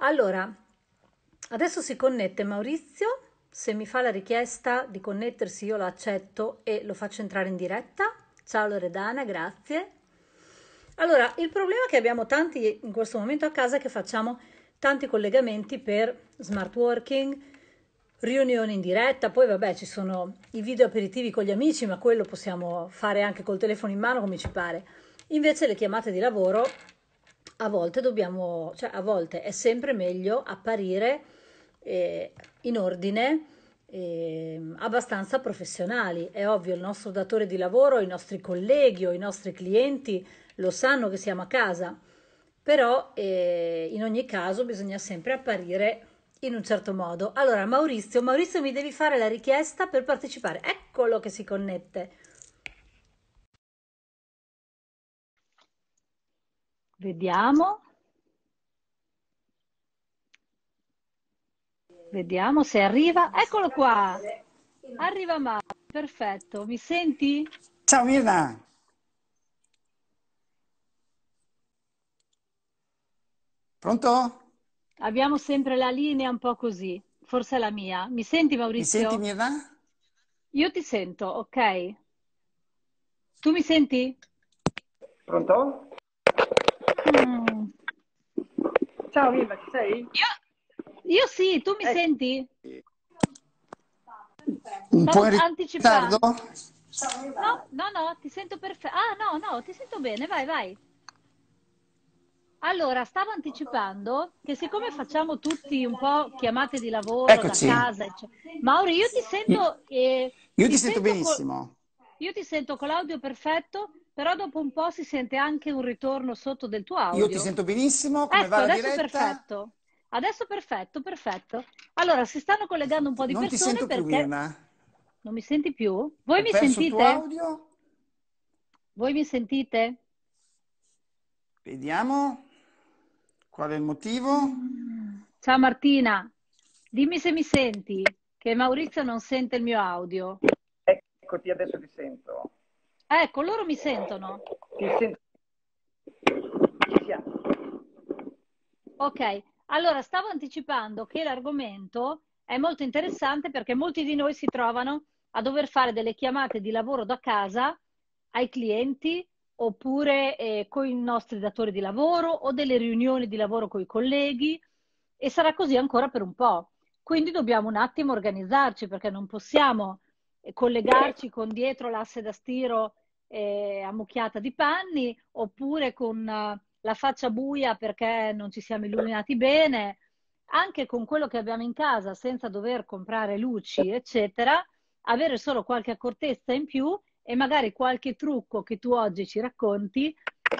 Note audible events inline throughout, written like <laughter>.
Allora, adesso si connette Maurizio. Se mi fa la richiesta di connettersi, io lo accetto e lo faccio entrare in diretta. Ciao Loredana, grazie. Allora, il problema che abbiamo tanti in questo momento a casa è che facciamo tanti collegamenti per smart working, riunioni in diretta, poi vabbè ci sono i video aperitivi con gli amici, ma quello possiamo fare anche col telefono in mano come ci pare. Invece le chiamate di lavoro a volte dobbiamo, cioè a volte è sempre meglio apparire eh, in ordine eh, abbastanza professionali. È ovvio, il nostro datore di lavoro, i nostri colleghi o i nostri clienti lo sanno che siamo a casa, però eh, in ogni caso bisogna sempre apparire in un certo modo. Allora, Maurizio, Maurizio mi devi fare la richiesta per partecipare. Eccolo che si connette. Vediamo. Vediamo se arriva. Eccolo qua. Arriva Mauro. Perfetto. Mi senti? Ciao Mirna. Pronto? Abbiamo sempre la linea un po' così. Forse è la mia. Mi senti Maurizio? Mi senti Mirna? Io ti sento, ok. Tu mi senti? Pronto? Mm. Ciao Mirna, ci sei? Io, io sì, tu mi Eh. senti? Un po' Stavo in anticipando. ritardo? No, no, no, ti sento perfetto. Ah, no, no, ti sento bene, vai, vai. Allora, stavo anticipando che siccome facciamo tutti un po' chiamate di lavoro Eccoci. da casa, eccetera. Mauri, io ti sento... eh, Io ti sento col- benissimo. io ti sento con l'audio perfetto, però dopo un po' si sente anche un ritorno sotto del tuo audio. Io ti sento benissimo. Come Ecco, va la adesso diretta? perfetto. Adesso perfetto, perfetto. Allora, si stanno collegando un po' di Non ti persone sento più, perché... Mirna. Non mi senti più? Voi Ho mi perso il tuo sentite? audio? Voi mi sentite? Vediamo. Qual è il motivo? Ciao Martina, dimmi se mi senti, che Maurizio non sente il mio audio. Eccoti, adesso ti sento. Ecco, loro mi sentono. Ti sento. Ci siamo. Ok, allora stavo anticipando che l'argomento è molto interessante perché molti di noi si trovano a dover fare delle chiamate di lavoro da casa ai clienti oppure eh, con i nostri datori di lavoro o delle riunioni di lavoro con i colleghi e sarà così ancora per un po'. Quindi dobbiamo un attimo organizzarci perché non possiamo collegarci con dietro l'asse da stiro eh, ammucchiata di panni oppure con eh, la faccia buia perché non ci siamo illuminati bene, anche con quello che abbiamo in casa senza dover comprare luci, eccetera, avere solo qualche accortezza in più e magari qualche trucco che tu oggi ci racconti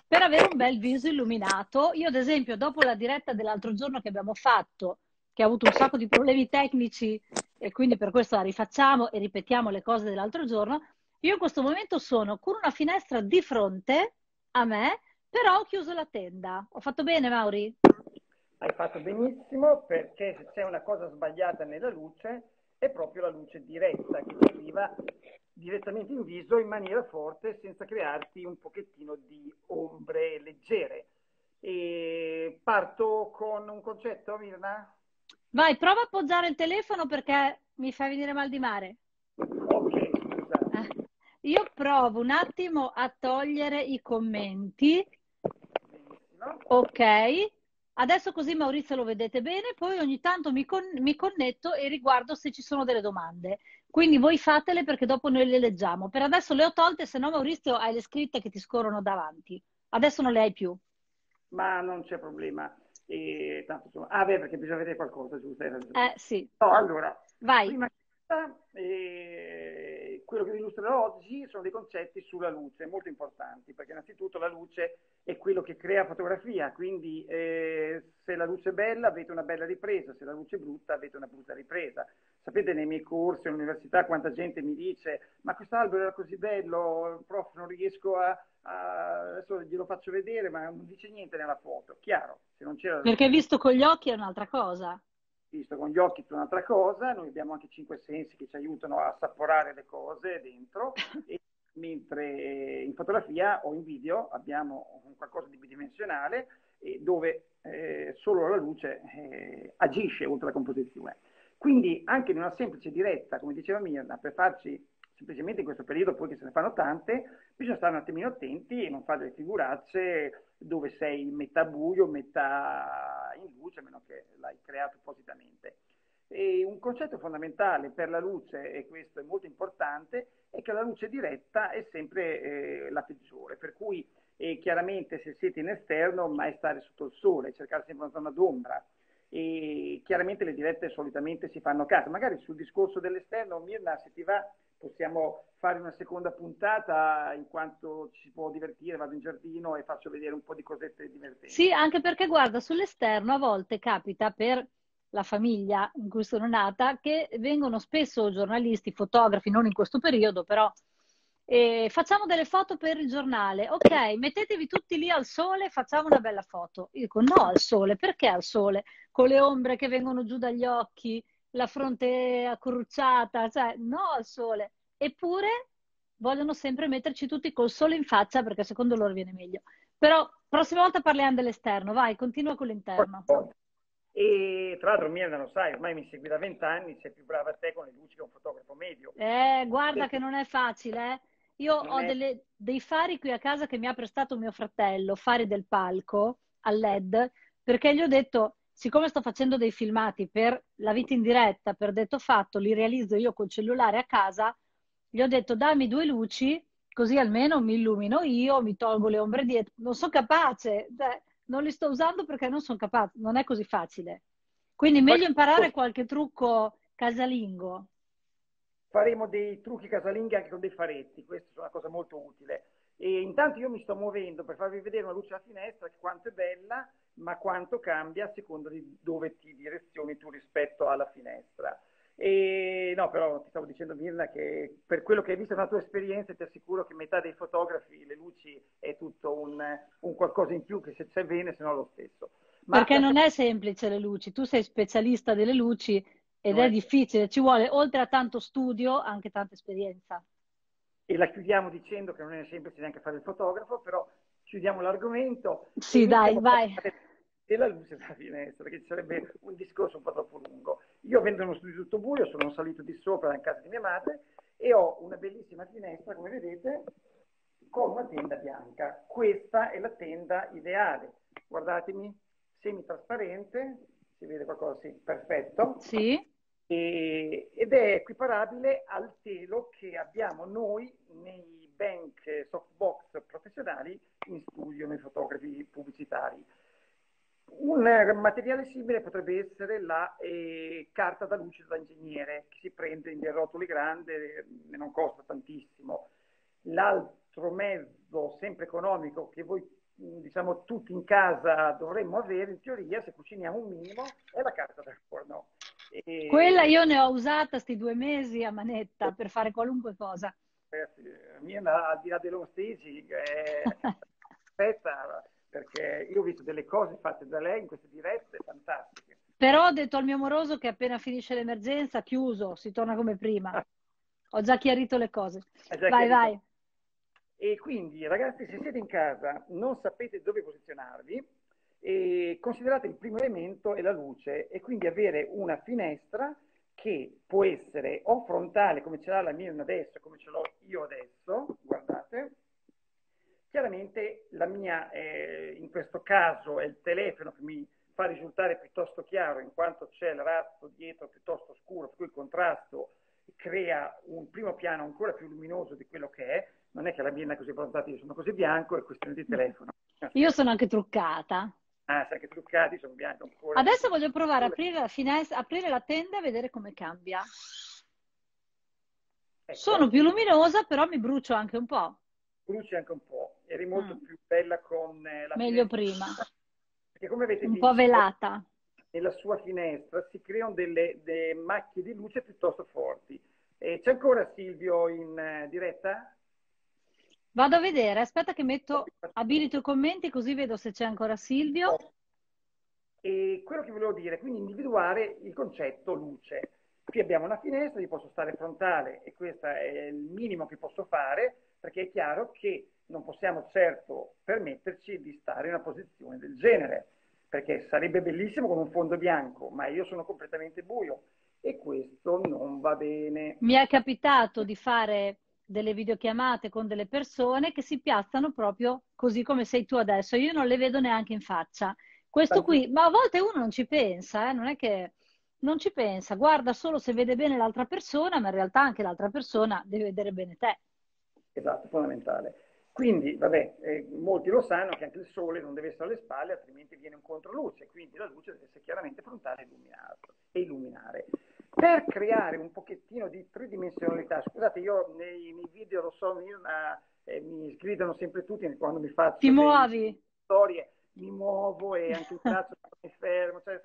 per avere un bel viso illuminato. Io, ad esempio, dopo la diretta dell'altro giorno che abbiamo fatto, che ha avuto un sacco di problemi tecnici e quindi per questo la rifacciamo e ripetiamo le cose dell'altro giorno, io in questo momento sono con una finestra di fronte a me, però ho chiuso la tenda. Ho fatto bene, Mauri? Hai fatto benissimo perché se c'è una cosa sbagliata nella luce è proprio la luce diretta che ti arriva direttamente in viso in maniera forte senza crearti un pochettino di ombre leggere. E parto con un concetto, Mirna? Vai, prova a appoggiare il telefono perché mi fa venire mal di mare. Ok, scusate. Eh, Io provo un attimo a togliere i commenti. Ok, adesso così Maurizio lo vedete bene, poi ogni tanto mi, con- mi connetto e riguardo se ci sono delle domande. Quindi voi fatele perché dopo noi le leggiamo. Per adesso le ho tolte, se no Maurizio hai le scritte che ti scorrono davanti. Adesso non le hai più. Ma non c'è problema. E, tanto, insomma, ah, beh, perché bisogna vedere qualcosa, giusto? Eh sì, No, allora, vai. prima cosa, eh, quello che vi illustrerò oggi sono dei concetti sulla luce, molto importanti, perché innanzitutto la luce è quello che crea fotografia, quindi eh, se la luce è bella avete una bella ripresa, se la luce è brutta avete una brutta ripresa. Sapete nei miei corsi all'università quanta gente mi dice ma quest'albero era così bello, prof non riesco a, a- adesso glielo faccio vedere ma non dice niente nella foto, chiaro, se non c'era Perché visto con gli occhi è un'altra cosa. visto con gli occhi è un'altra cosa, noi abbiamo anche cinque sensi che ci aiutano a assaporare le cose dentro, <laughs> e mentre in fotografia o in video abbiamo qualcosa di bidimensionale e dove eh, solo la luce eh, agisce oltre la composizione. Quindi anche in una semplice diretta, come diceva Mirna, per farci semplicemente in questo periodo, poi che se ne fanno tante, bisogna stare un attimino attenti e non fare delle figuracce dove sei metà buio, metà in luce, a meno che l'hai creato appositamente. E un concetto fondamentale per la luce, e questo è molto importante, è che la luce diretta è sempre eh, la peggiore, per cui eh, chiaramente se siete in esterno mai stare sotto il sole, cercare sempre una zona d'ombra, e chiaramente le dirette solitamente si fanno a casa. Magari sul discorso dell'esterno, Mirna, se ti va, possiamo fare una seconda puntata in quanto ci si può divertire, vado in giardino e faccio vedere un po' di cosette divertenti. Sì, anche perché guarda, sull'esterno a volte capita per la famiglia in cui sono nata che vengono spesso giornalisti, fotografi, non in questo periodo, però eh, facciamo delle foto per il giornale. Ok, mettetevi tutti lì al sole, facciamo una bella foto. Io dico no al sole, perché al sole? Con le ombre che vengono giù dagli occhi, la fronte accorrucciata, cioè no al sole. Eppure vogliono sempre metterci tutti col sole in faccia perché secondo loro viene meglio. Però prossima volta parliamo dell'esterno, vai, continua con l'interno. E tra l'altro Mirna lo sai, ormai mi segui da vent'anni, sei più brava te con le luci che un fotografo medio. Eh, guarda che non è facile, eh. Io non ho è... delle, dei fari qui a casa che mi ha prestato mio fratello, fari del palco a LED, perché gli ho detto siccome sto facendo dei filmati per la vita in diretta, per detto fatto, li realizzo io col cellulare a casa, gli ho detto dammi due luci, così almeno mi illumino io, mi tolgo le ombre dietro. Non sono capace, cioè, non li sto usando perché non sono capace, non è così facile. Quindi meglio imparare qualche trucco casalingo. Faremo dei trucchi casalinghi anche con dei faretti, questa è una cosa molto utile. E intanto io mi sto muovendo per farvi vedere una luce alla finestra, quanto è bella, ma quanto cambia a seconda di dove ti direzioni tu rispetto alla finestra. E no, però ti stavo dicendo Mirna che per quello che hai visto nella tua esperienza ti assicuro che metà dei fotografi le luci è tutto un, un qualcosa in più che se c'è bene, se no lo stesso. Ma Perché non è semplice le luci, tu sei specialista delle luci ed è, difficile, ci vuole oltre a tanto studio anche tanta esperienza. E la chiudiamo dicendo che non è semplice neanche fare il fotografo, però chiudiamo l'argomento. Sì, dai, vai. E la luce dalla finestra, che ci sarebbe un discorso un po' troppo lungo. Io avendo uno studio tutto buio, sono salito di sopra in casa di mia madre e ho una bellissima finestra, come vedete, con una tenda bianca. Questa è la tenda ideale. Guardatemi, semi-trasparente, si vede qualcosa? Sì, perfetto. Sì. E, ed è equiparabile al telo che abbiamo noi nei bank softbox professionali in studio, nei fotografi pubblicitari. Un materiale simile potrebbe essere la eh, carta da luce da ingegnere, che si prende in dei rotoli grandi e non costa tantissimo. L'altro mezzo, sempre economico, che voi diciamo tutti in casa dovremmo avere, in teoria, se cuciniamo un minimo, è la carta da forno. E... Quella io ne ho usata questi due mesi a manetta per fare qualunque cosa. Ragazzi, mia, al di là dello staging, è <laughs> perfetta perché io ho visto delle cose fatte da lei in queste dirette fantastiche. Però ho detto al mio amoroso che appena finisce l'emergenza, chiuso, si torna come prima. <laughs> Ho già chiarito le cose. Vai, chiarito. vai. E quindi, ragazzi, se siete in casa, non sapete dove posizionarvi, e considerate il primo elemento è la luce e quindi avere una finestra che può essere o frontale come ce l'ha la mia adesso, come ce l'ho io adesso, guardate. Chiaramente la mia, eh, in questo caso, è il telefono che mi fa risultare piuttosto chiaro in quanto c'è il razzo dietro piuttosto scuro, per cui il contrasto crea un primo piano ancora più luminoso di quello che è, non è che la mia è così prontata, io sono così bianco, è questione di telefono. Io sono anche truccata. Ah, sei anche truccati, sono bianco ancora. Adesso voglio provare a aprire la, finestra, aprire la tenda e vedere come cambia. Ecco. Sono più luminosa, però mi brucio anche un po'. Bruci anche un po'. Eri molto mm. più bella con eh, la Meglio finestra. prima. Perché come avete un visto, po' velata. Nella sua finestra si creano delle, delle macchie di luce piuttosto forti. E c'è ancora Silvio in uh, diretta? Vado a vedere, aspetta che metto, abilito i commenti così vedo se c'è ancora Silvio. E quello che volevo dire, quindi individuare il concetto luce. Qui abbiamo una finestra, io posso stare frontale e questo è il minimo che posso fare perché è chiaro che non possiamo certo permetterci di stare in una posizione del genere perché sarebbe bellissimo con un fondo bianco, ma io sono completamente buio e questo non va bene. Mi è capitato di fare delle videochiamate con delle persone che si piazzano proprio così come sei tu adesso. Io non le vedo neanche in faccia. Questo qui, ma a volte uno non ci pensa, eh? non è che non ci pensa, guarda solo se vede bene l'altra persona, ma in realtà anche l'altra persona deve vedere bene te. Esatto, fondamentale. Quindi, vabbè, eh, molti lo sanno che anche il sole non deve essere alle spalle, altrimenti viene un controluce, quindi la luce deve essere chiaramente frontale e illuminare. Per creare un pochettino di tridimensionalità, scusate, io nei, nei video lo so, Mirna, eh, mi sgridano sempre tutti quando mi faccio Ti muovi. storie, mi muovo e anche il braccio <laughs> mi fermo, cioè,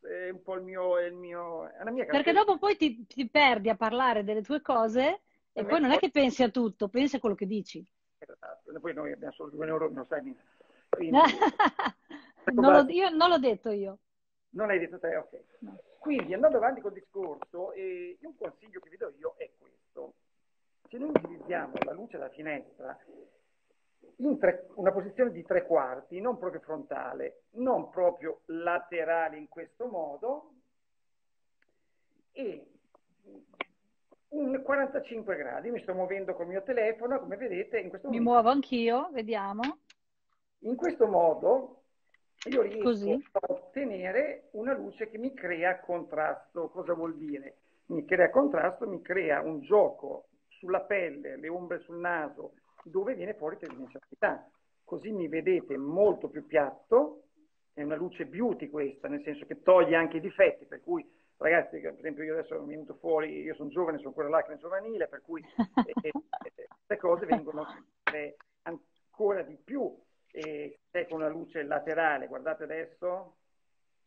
è un po' il mio, il mio è la mia Perché dopo poi ti, ti, perdi a parlare delle tue cose e poi non è che pensi a tutto, pensi a quello che dici. Esatto, e poi noi abbiamo solo due neuroni, non sai niente. Quindi, <laughs> non, lo, io, non l'ho detto io. Non l'hai detto te, ok. No. Quindi andando avanti col discorso, eh, un consiglio che vi do io è questo. Se noi utilizziamo la luce da finestra in tre, una posizione di tre quarti, non proprio frontale, non proprio laterale in questo modo, e un 45 gradi. Mi sto muovendo col mio telefono, come vedete. In questo Mi momento, muovo anch'io, vediamo. In questo modo io riesco Così. a ottenere una luce che mi crea contrasto. Cosa vuol dire? Mi crea contrasto, mi crea un gioco sulla pelle, le ombre sul naso, dove viene fuori tridimensionalità. Così mi vedete molto più piatto, è una luce beauty questa, nel senso che toglie anche i difetti, per cui ragazzi, per esempio io adesso sono venuto fuori, io sono giovane, sono ancora l'acne giovanile, per cui <laughs> eh, eh, le cose vengono ancora di più e c'è con una luce laterale, guardate adesso.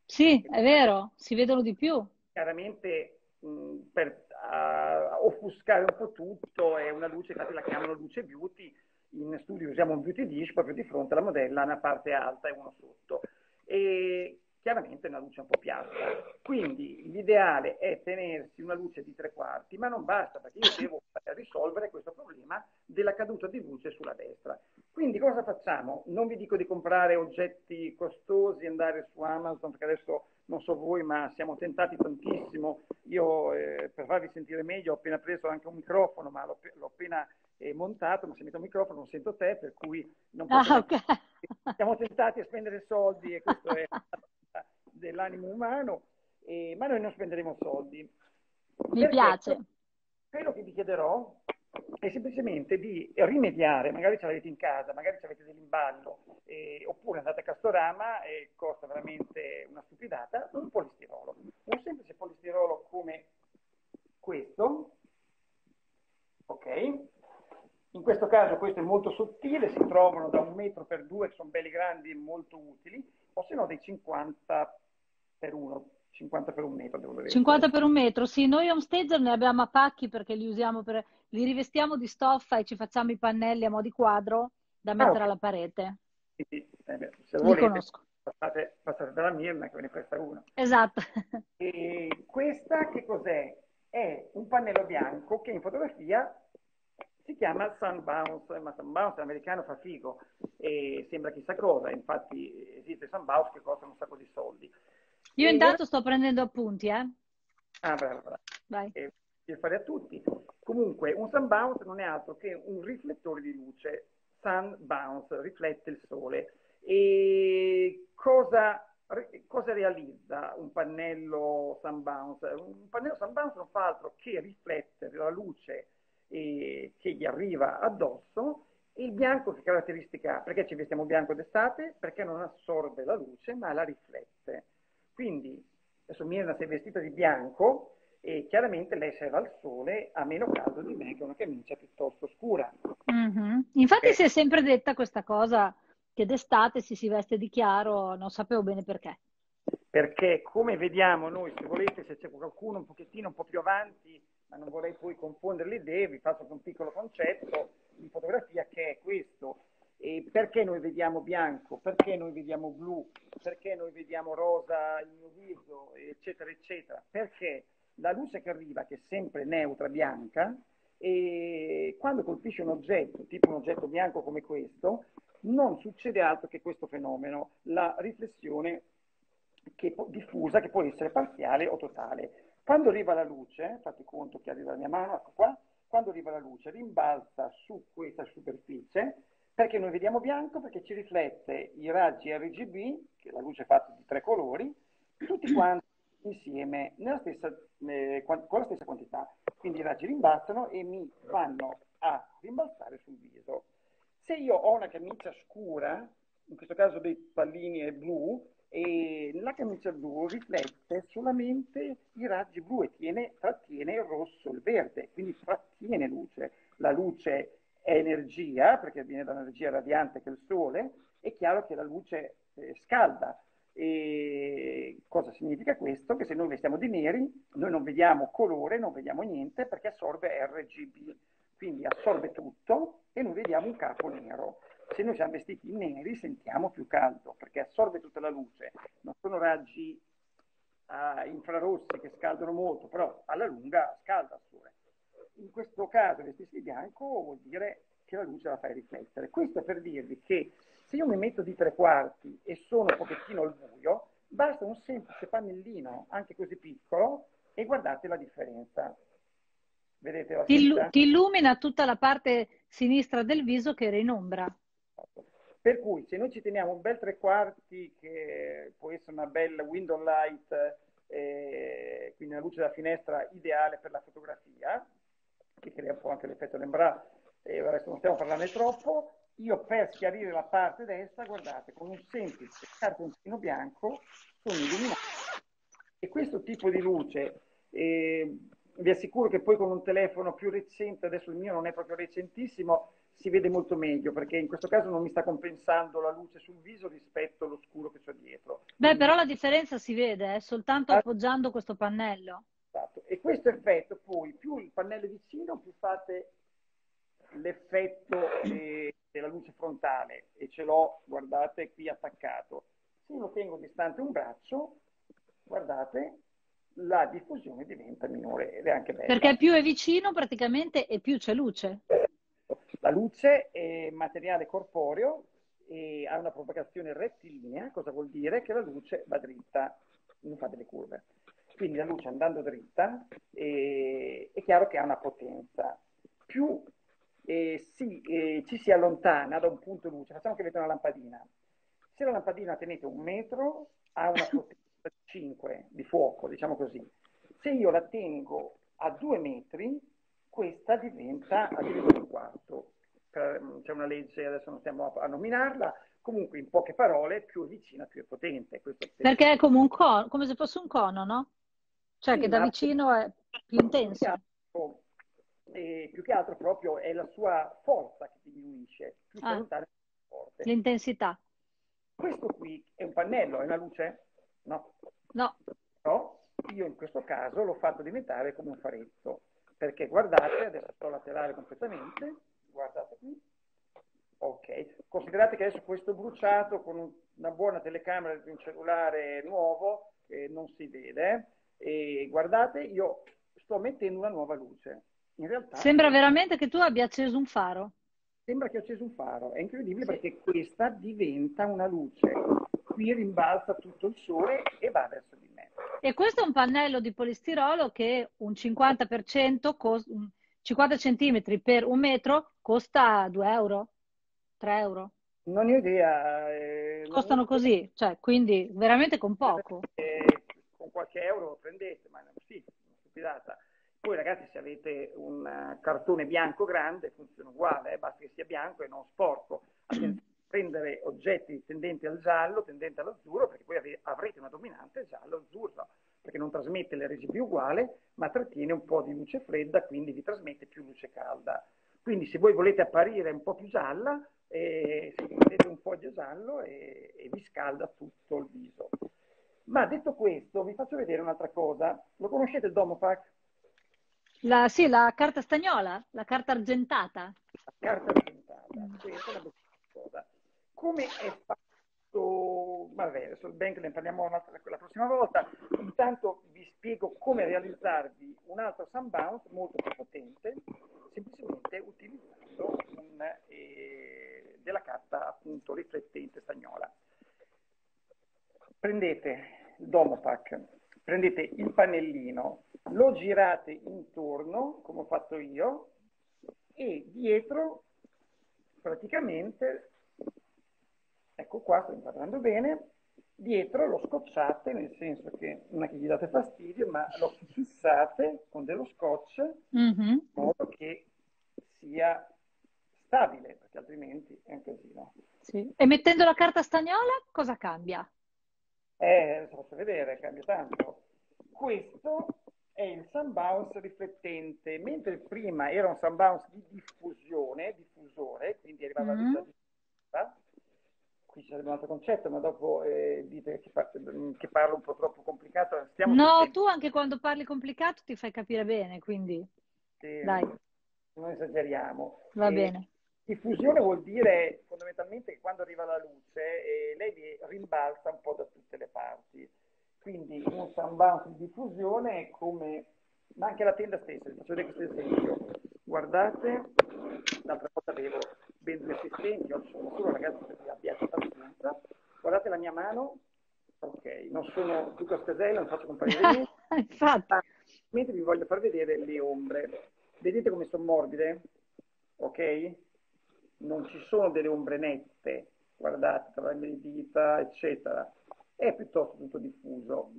Sì, è vero, si vedono di più. Chiaramente mh, per uh, offuscare un po' tutto è una luce, infatti la chiamano luce beauty, in studio usiamo un beauty dish proprio di fronte alla modella, una parte alta e uno sotto. E chiaramente una luce un po' piatta. Quindi l'ideale è tenersi una luce di tre quarti, ma non basta perché io devo risolvere questo problema della caduta di luce sulla destra. Quindi cosa facciamo? Non vi dico di comprare oggetti costosi, andare su Amazon, perché adesso non so voi, ma siamo tentati tantissimo. Io eh, per farvi sentire meglio ho appena preso anche un microfono, ma l'ho, l'ho appena eh, montato, ma se metto il microfono non sento te, per cui non posso... Ah, okay. <laughs> Siamo tentati a spendere soldi e questo è <laughs> dell'animo umano, eh, ma noi non spenderemo soldi. Mi piace. Quello che vi chiederò è semplicemente di rimediare, magari ce l'avete in casa, magari ce l'avete dell'imballo, eh, oppure andate a Castorama e costa veramente una stupidata, un polistirolo. Un semplice polistirolo come questo, ok? In questo caso questo è molto sottile, si trovano da un metro per due, sono belli grandi e molto utili, o se no dei 50 per uno, 50 per un metro devo dire. 50 per un metro, sì, noi homestager ne abbiamo a pacchi perché li usiamo per, li rivestiamo di stoffa e ci facciamo i pannelli a mo' di quadro da mettere ah, okay. alla parete. Sì, sì. Eh beh, se li volete, conosco. Passate, passate dalla Mirna che ve ne presta uno. Esatto. E questa che cos'è? È un pannello bianco che in fotografia si chiama Sunbounce, ma Sunbounce americano fa figo e sembra chissà cosa, infatti esiste Sunbounce che costa un sacco di soldi. Io e intanto sto prendendo appunti, eh? Ah, brava, brava. Vai. E per fare a tutti. Comunque, un sunbounce non è altro che un riflettore di luce. Sunbounce riflette il sole. E cosa, cosa realizza un pannello sunbounce? Un pannello sunbounce non fa altro che riflettere la luce eh, che gli arriva addosso il bianco che caratteristica ha? Perché ci vestiamo bianco d'estate? Perché non assorbe la luce ma la riflette. Quindi, adesso Mirna si è vestita di bianco e chiaramente lei se va al sole ha meno caldo di me che una camicia piuttosto scura. Mm-hmm. Infatti eh. si è sempre detta questa cosa che d'estate si si veste di chiaro, non sapevo bene perché. Perché come vediamo noi, se volete, se c'è qualcuno un pochettino un po' più avanti, ma non vorrei poi confondere le idee, vi faccio un piccolo concetto di fotografia che è questo. E perché noi vediamo bianco? Perché noi vediamo blu? Perché noi vediamo rosa il mio viso? Eccetera, eccetera. Perché la luce che arriva, che è sempre neutra, bianca, e quando colpisce un oggetto, tipo un oggetto bianco come questo, non succede altro che questo fenomeno, la riflessione che, diffusa che può essere parziale o totale. Quando arriva la luce, fate conto che arriva la mia mano, ecco qua, quando arriva la luce rimbalza su questa superficie perché noi vediamo bianco perché ci riflette i raggi RGB, che la luce è fatta di tre colori, tutti <clears throat> quanti insieme stessa, eh, con la stessa quantità. Quindi i raggi rimbalzano e mi vanno a rimbalzare sul viso. Se io ho una camicia scura, in questo caso dei pallini è blu, e la camicia blu riflette solamente i raggi blu e tiene, trattiene il rosso il verde, quindi trattiene luce. La luce è energia, perché viene dall'energia radiante che è il sole, è chiaro che la luce eh, scalda. E cosa significa questo? Che se noi vestiamo di neri, noi non vediamo colore, non vediamo niente perché assorbe RGB, quindi assorbe tutto e noi vediamo un capo nero se noi siamo vestiti neri sentiamo più caldo perché assorbe tutta la luce, non sono raggi uh, infrarossi che scaldano molto, però alla lunga scalda il sole. In questo caso vestirsi di bianco vuol dire che la luce la fai riflettere. Questo per dirvi che se io mi metto di tre quarti e sono un pochettino al buio, basta un semplice pannellino, anche così piccolo, e guardate la differenza. Vedete la ti, ti illumina tutta la parte sinistra del viso che era in ombra. Per cui se noi ci teniamo un bel tre quarti, che può essere una bella window light, eh, quindi una luce da finestra ideale per la fotografia, che crea un po' anche l'effetto Lembra, e eh, adesso non stiamo parlando troppo, io per schiarire la parte destra, guardate, con un semplice cartoncino bianco sono illuminato. E questo tipo di luce, eh, vi assicuro che poi con un telefono più recente, adesso il mio non è proprio recentissimo, si vede molto meglio perché in questo caso non mi sta compensando la luce sul viso rispetto all'oscuro che c'è dietro. Beh, però la differenza si vede, eh, soltanto appoggiando questo pannello. Esatto. E questo effetto poi, più il pannello è vicino, più fate l'effetto eh, della luce frontale e ce l'ho, guardate, qui attaccato. Se lo tengo distante un braccio, guardate, la diffusione diventa minore ed è anche bella. Perché più è vicino praticamente e più c'è luce. La luce è materiale corporeo e ha una propagazione rettilinea, cosa vuol dire? Che la luce va dritta, non fa delle curve. Quindi la luce andando dritta eh, è chiaro che ha una potenza. Più eh, si, eh, ci si allontana da un punto luce, facciamo che avete una lampadina. Se la lampadina tenete un metro, ha una potenza di 5 di fuoco, diciamo così. Se io la tengo a due metri, questa diventa addirittura un quarto. Mm, c'è una legge, adesso non stiamo a, nominarla, comunque in poche parole più è vicina più è potente. Perché è come, un cono, come se fosse un cono, no? Cioè che da vicino è più intenso. E più che altro proprio è la sua forza che diminuisce, più ah, lontano forte. L'intensità. Questo qui è un pannello, è una luce? No. No. No, io in questo caso l'ho fatto diventare come un faretto perché guardate, adesso sto laterale completamente, guardate qui, ok, considerate che adesso questo bruciato con una buona telecamera di un cellulare nuovo eh, non si vede, e guardate, io sto mettendo una nuova luce. In realtà, Sembra veramente che tu abbia acceso un faro. Sembra che ho acceso un faro, è incredibile sì. perché questa diventa una luce. Qui rimbalza tutto il sole e va verso di me. E questo è un pannello di polistirolo che un 50%, cost- 50 centimetri per un metro, costa 2 euro, 3 euro. Non ho idea. Eh, Costano così, cioè, quindi veramente con poco. Eh, qualche euro lo prendete, ma sì, una stupidata. Poi ragazzi se avete un cartone bianco grande funziona uguale, eh, basta che sia bianco e non sporco. Attenzione <clears throat> prendere oggetti tendenti al giallo, tendenti all'azzurro, perché poi avrete una dominante giallo-azzurro, perché non trasmette l'RGB uguale, ma trattiene un po' di luce fredda, quindi vi trasmette più luce calda. Quindi se voi volete apparire un po' più gialla, eh, mettete un foglio giallo e, e vi scalda tutto il viso. Ma detto questo, vi faccio vedere un'altra cosa. Lo conoscete il Domopac? La, sì, la carta stagnola, la carta argentata. La carta argentata, questa è una cosa come è fatto, vabbè, adesso il bank ne parliamo la prossima volta, intanto vi spiego come realizzarvi un altro Sunbounce molto più potente, semplicemente utilizzando un, eh, della carta appunto riflettente stagnola. Prendete Domopac, prendete il pannellino, lo girate intorno, come ho fatto io, e dietro praticamente, ecco qua, sto imparando bene, dietro lo scocciate, nel senso che non è che gli date fastidio, ma lo fissate con dello scotch Mhm. in modo che sia stabile, perché altrimenti è un casino. Sì. E mettendo la carta stagnola, cosa cambia? Eh, posso vedere, cambia tanto. Questo è il sunbounce riflettente, mentre prima era un sunbounce di diffusione, diffusore, quindi arrivava Mm. la diffusa. Qui c'è un altro concetto, ma dopo eh, dite che, fa- che parlo un po' troppo complicato. Stiamo No, tu anche quando parli complicato ti fai capire bene, quindi eh, dai, non esageriamo. va Eh, bene. Diffusione vuol dire fondamentalmente che quando arriva la luce eh, lei rimbalza un po' da tutte le parti. Quindi un sunbounce di diffusione è come, ma anche la tenda stessa, vi faccio vedere questo esempio. Guardate, l'altra volta avevo ben due assistenti, oggi sono solo ragazzi cui abbiate pazienza. Guardate la mia mano, ok, non sono Luca Spesella, non faccio comparire <laughs> Infatti, mentre vi voglio far vedere le ombre. Vedete come sono morbide? Ok? Non ci sono delle ombre nette, guardate, tra le dita, eccetera. È piuttosto tutto diffuso.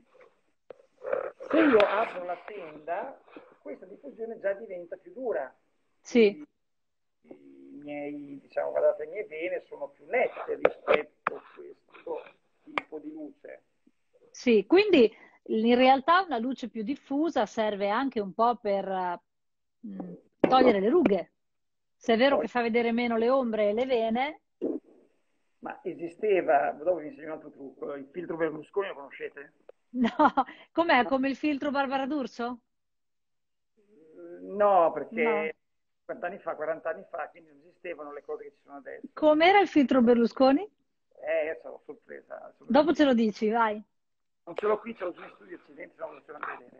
Se io apro la tenda, questa diffusione già diventa più dura. sì, I miei, diciamo, guardate, le mie vene sono più nette rispetto a questo tipo di luce. sì. Quindi in realtà una luce più diffusa serve anche un po' per eh, mh, togliere le rughe. Se è vero che fa vedere meno le ombre e le vene, Ma esisteva, dopo vi insegno un altro trucco, il filtro Berlusconi lo conoscete? <laughs> no, com'è? Come il filtro Barbara D'Urso? No, perché No. 50 anni fa, 40 anni fa, quindi non esistevano le cose che ci sono adesso. Com'era il filtro Berlusconi? Eh, sono sorpresa. sorpresa. Dopo ce lo dici, vai. Non ce l'ho qui, ce l'ho giù in studio accidenti, se no non ce l'ho a vedere.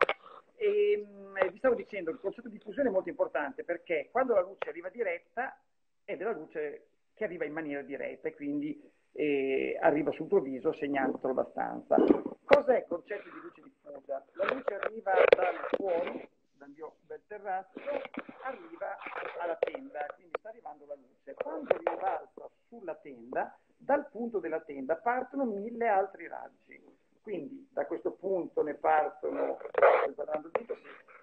E, mh, vi stavo dicendo, il concetto di diffusione è molto importante perché quando la luce arriva diretta è della luce che arriva in maniera diretta e quindi eh, arriva sul tuo viso segnandolo abbastanza. Cos'è il concetto di luce diffusa? La luce arriva dal fuori, dal mio bel terrazzo, arriva alla tenda, quindi sta arrivando la luce. Quando rimbalza sulla tenda, dal punto della tenda partono mille altri raggi. Quindi da questo punto ne partono, dito,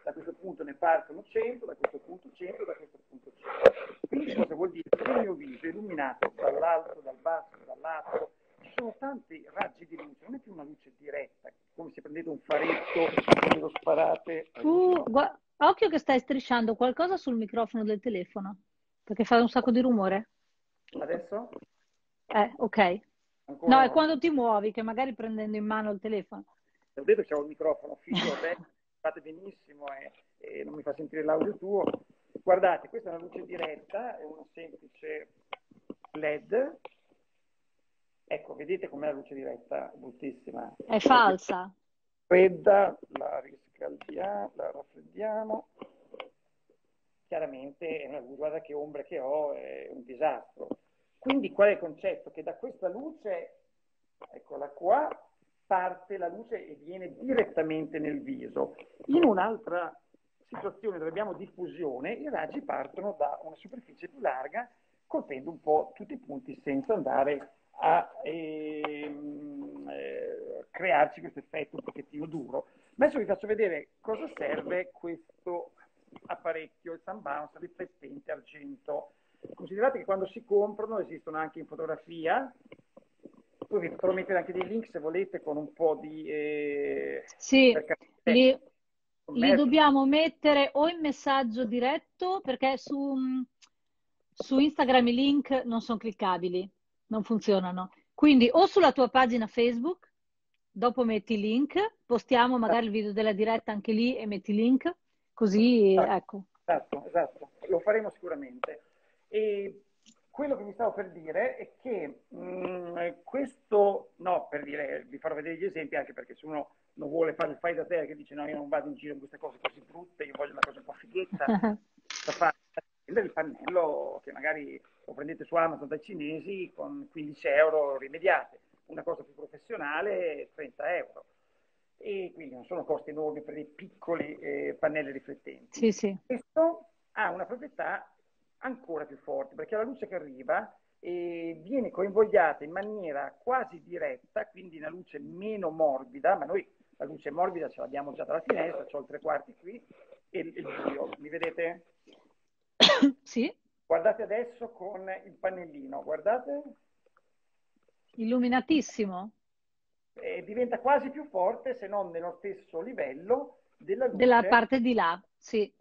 da questo punto ne partono 100, da questo punto 100, da questo punto 100. Quindi cosa vuol dire? Che il mio viso è illuminato dall'alto, dal basso, dal lato, ci sono tanti raggi di luce, non è più una luce diretta, come se prendete un faretto e lo sparate. Tu, gua- occhio che stai strisciando qualcosa sul microfono del telefono, perché fa un sacco di rumore. Adesso? Eh, ok. Ancora No, è quando ti muovi, che magari prendendo in mano il telefono. Ho detto che ho il microfono fisso, <laughs> fate benissimo e, e non mi fa sentire l'audio tuo. Guardate, questa è una luce diretta, è una semplice LED. Ecco, vedete com'è la luce diretta? Bruttissima. È falsa. Fredda, la riscaldiamo, la raffreddiamo. Chiaramente è una luce, guarda che ombre che ho, è un disastro. Quindi qual è il concetto? Che da questa luce, eccola qua, parte la luce e viene direttamente nel viso. In un'altra situazione dove abbiamo diffusione, i raggi partono da una superficie più larga, colpendo un po' tutti i punti senza andare a ehm, eh, crearci questo effetto un pochettino duro. Adesso vi faccio vedere cosa serve questo apparecchio, il Sunbounce riflettente argento. Considerate che quando si comprano esistono anche in fotografia, poi vi potrò mettere anche dei link se volete con un po' di... Eh, Sì, li, li dobbiamo mettere o in messaggio diretto, perché su, su Instagram i link non sono cliccabili, non funzionano. Quindi o sulla tua pagina Facebook, dopo metti il link, postiamo magari il video della diretta anche lì e metti il link, così ecco. Esatto, esatto, lo faremo sicuramente. E quello che vi stavo per dire è che mh, questo, no, per dire, vi farò vedere gli esempi anche perché se uno non vuole fare il fai da te che dice no, io non vado in giro con queste cose così brutte, io voglio una cosa un po' fighetta, <laughs> da fare il pannello che magari lo prendete su Amazon dai cinesi con 15 euro rimediate, una cosa più professionale 30 euro. e quindi non sono costi enormi per dei piccoli eh, pannelli riflettenti. Sì, sì. Questo ha una proprietà ancora più forte perché la luce che arriva eh, viene coinvogliata in maniera quasi diretta, quindi una luce meno morbida, ma noi la luce morbida ce l'abbiamo già dalla finestra, ho il tre quarti qui e il buio, mi vedete? <coughs> Sì. Guardate adesso con il pannellino, guardate. Illuminatissimo. Eh, diventa quasi più forte, se non nello stesso livello della luce. Della parte di là, sì.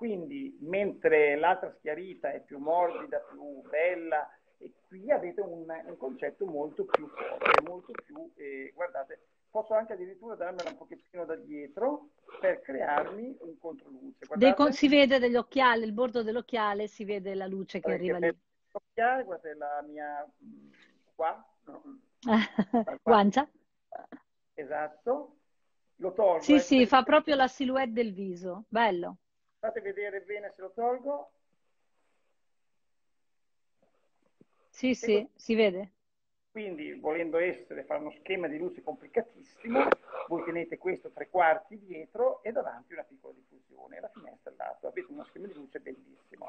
Quindi, mentre l'altra schiarita è più morbida, più bella, e qui avete un, un concetto molto più forte, molto più, eh, guardate, posso anche addirittura darmela un pochettino da dietro per crearmi un controluce. Guardate. si vede degli occhiali, il bordo dell'occhiale, si vede la luce che arriva lì. L'occhiale, guardate la mia, <laughs> qua, guancia. Esatto. Lo tolgo. Sì, eh, sì, fa proprio <laughs> la silhouette del viso. Bello. Fate vedere bene se lo tolgo. Sì, sì, si vede. Quindi, volendo essere, fare uno schema di luce complicatissimo, voi tenete questo tre quarti dietro e davanti una piccola diffusione. La finestra al lato. Avete uno schema di luce bellissimo.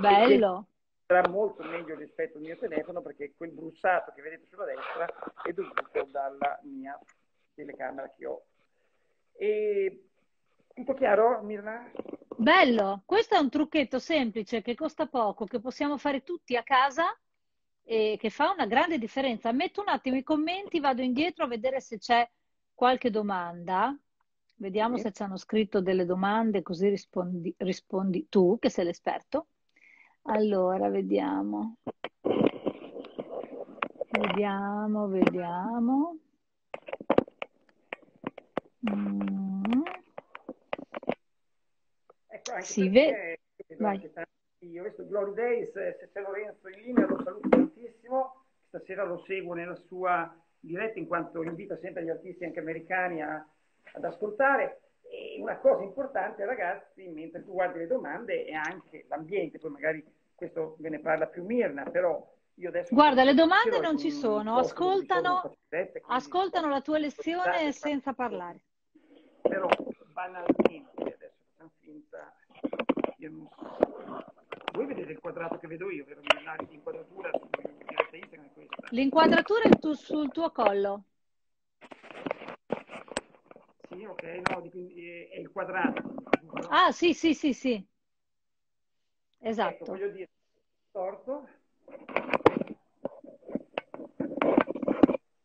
Bello. Sarà molto meglio rispetto al mio telefono perché quel brussato che vedete sulla destra è dovuto dalla mia telecamera che ho. E tutto chiaro, Mirna? Bello, questo è un trucchetto semplice che costa poco, che possiamo fare tutti a casa e che fa una grande differenza. Metto un attimo i commenti, vado indietro a vedere se c'è qualche domanda. Vediamo sì. se ci hanno scritto delle domande, così rispondi, rispondi tu, che sei l'esperto. Allora, vediamo. Vediamo, vediamo. Mm. Ecco, anche si vede. Io visto Glory Days, se c'è Lorenzo in linea lo saluto tantissimo, stasera lo seguo nella sua diretta in quanto invita sempre gli artisti anche americani a, ad ascoltare. E una cosa importante ragazzi, mentre tu guardi le domande, è anche l'ambiente, poi magari questo ve ne parla più Mirna, però io adesso... Guarda, le domande non ci sono, ascoltano, ascoltano la tua lezione senza parlare. Però banalmente, io non. Voi vedete il quadrato che vedo io, vero? Di inquadratura su Instagram è questa. L'inquadratura è tu, sul tuo collo. Sì, ok, no, è il quadrato. Ah, sì, sì, sì, sì. Esatto. Ecco, voglio dire, torto.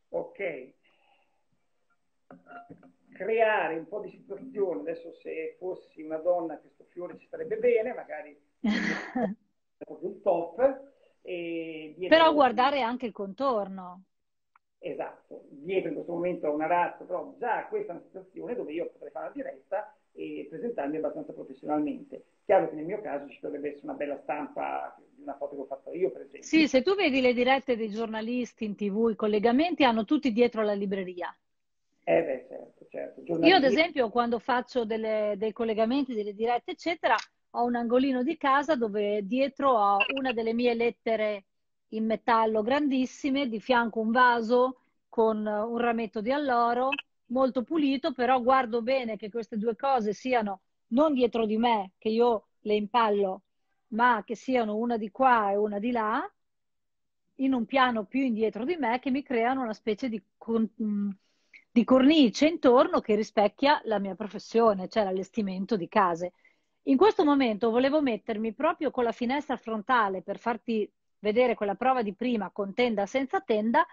Ok. Creare un po' di situazione, adesso se fossi una donna questo fiore ci starebbe bene, magari <laughs> proprio il top. Però guardare anche il contorno. Esatto, dietro in questo momento ho una razza, però già questa è una situazione dove io potrei fare la diretta e presentarmi abbastanza professionalmente. Chiaro che nel mio caso ci dovrebbe essere una bella stampa di una foto che ho fatto io, per esempio. Sì, se tu vedi le dirette dei giornalisti in tv, i collegamenti hanno tutti dietro la libreria. Eh beh, certo, certo. Io ad esempio quando faccio delle, dei collegamenti, delle dirette, eccetera, ho un angolino di casa dove dietro ho una delle mie lettere in metallo grandissime, di fianco un vaso con un rametto di alloro, molto pulito, però guardo bene che queste due cose siano non dietro di me, che io le impallo, ma che siano una di qua e una di là, in un piano più indietro di me, che mi creano una specie di, di cornice intorno che rispecchia la mia professione, cioè l'allestimento di case. In questo momento volevo mettermi proprio con la finestra frontale per farti vedere quella prova di prima con tenda senza tenda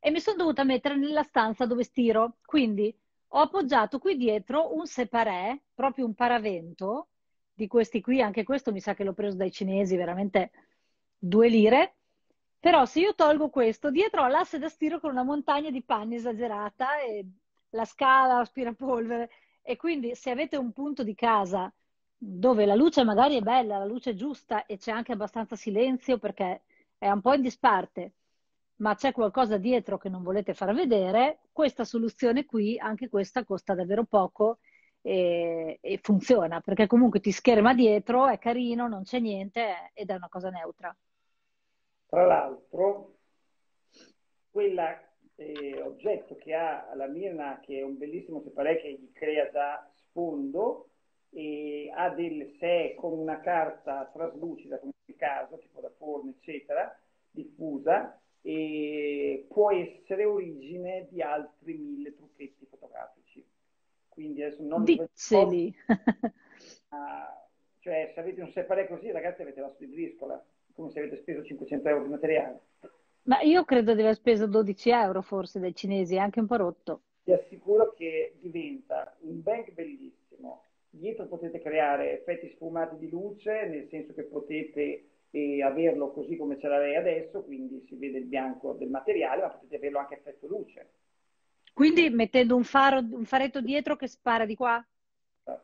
e mi sono dovuta mettere nella stanza dove stiro. Quindi ho appoggiato qui dietro un separé, proprio un paravento di questi qui, anche questo mi sa che l'ho preso dai cinesi, veramente due lire. Però se io tolgo questo, dietro ho l'asse da stiro con una montagna di panni esagerata e la scala, l'aspirapolvere. E quindi se avete un punto di casa dove la luce magari è bella, la luce è giusta e c'è anche abbastanza silenzio perché è un po' in disparte, ma c'è qualcosa dietro che non volete far vedere, questa soluzione qui, anche questa costa davvero poco e, e funziona, perché comunque ti scherma dietro, è carino, non c'è niente ed è una cosa neutra. Tra l'altro, quella eh, oggetto che ha la Mirna, che è un bellissimo separé che gli crea già sfondo, e ha del, è con una carta traslucida, come nel caso, tipo da forno, eccetera, diffusa, e può essere origine di altri mille trucchetti fotografici. Quindi adesso non Dizzeli. Ah, cioè, se avete un separé così, ragazzi, avete la di briscola, come se avete speso 500 euro di materiale. Ma io credo di aver speso 12 euro forse dai cinesi, anche un po' rotto. Vi assicuro che diventa un bank bellissimo. Dietro potete creare effetti sfumati di luce, nel senso che potete eh, averlo così come ce l'avei adesso, quindi si vede il bianco del materiale, ma potete averlo anche effetto luce. Quindi mettendo un, faro, un faretto dietro che spara di qua?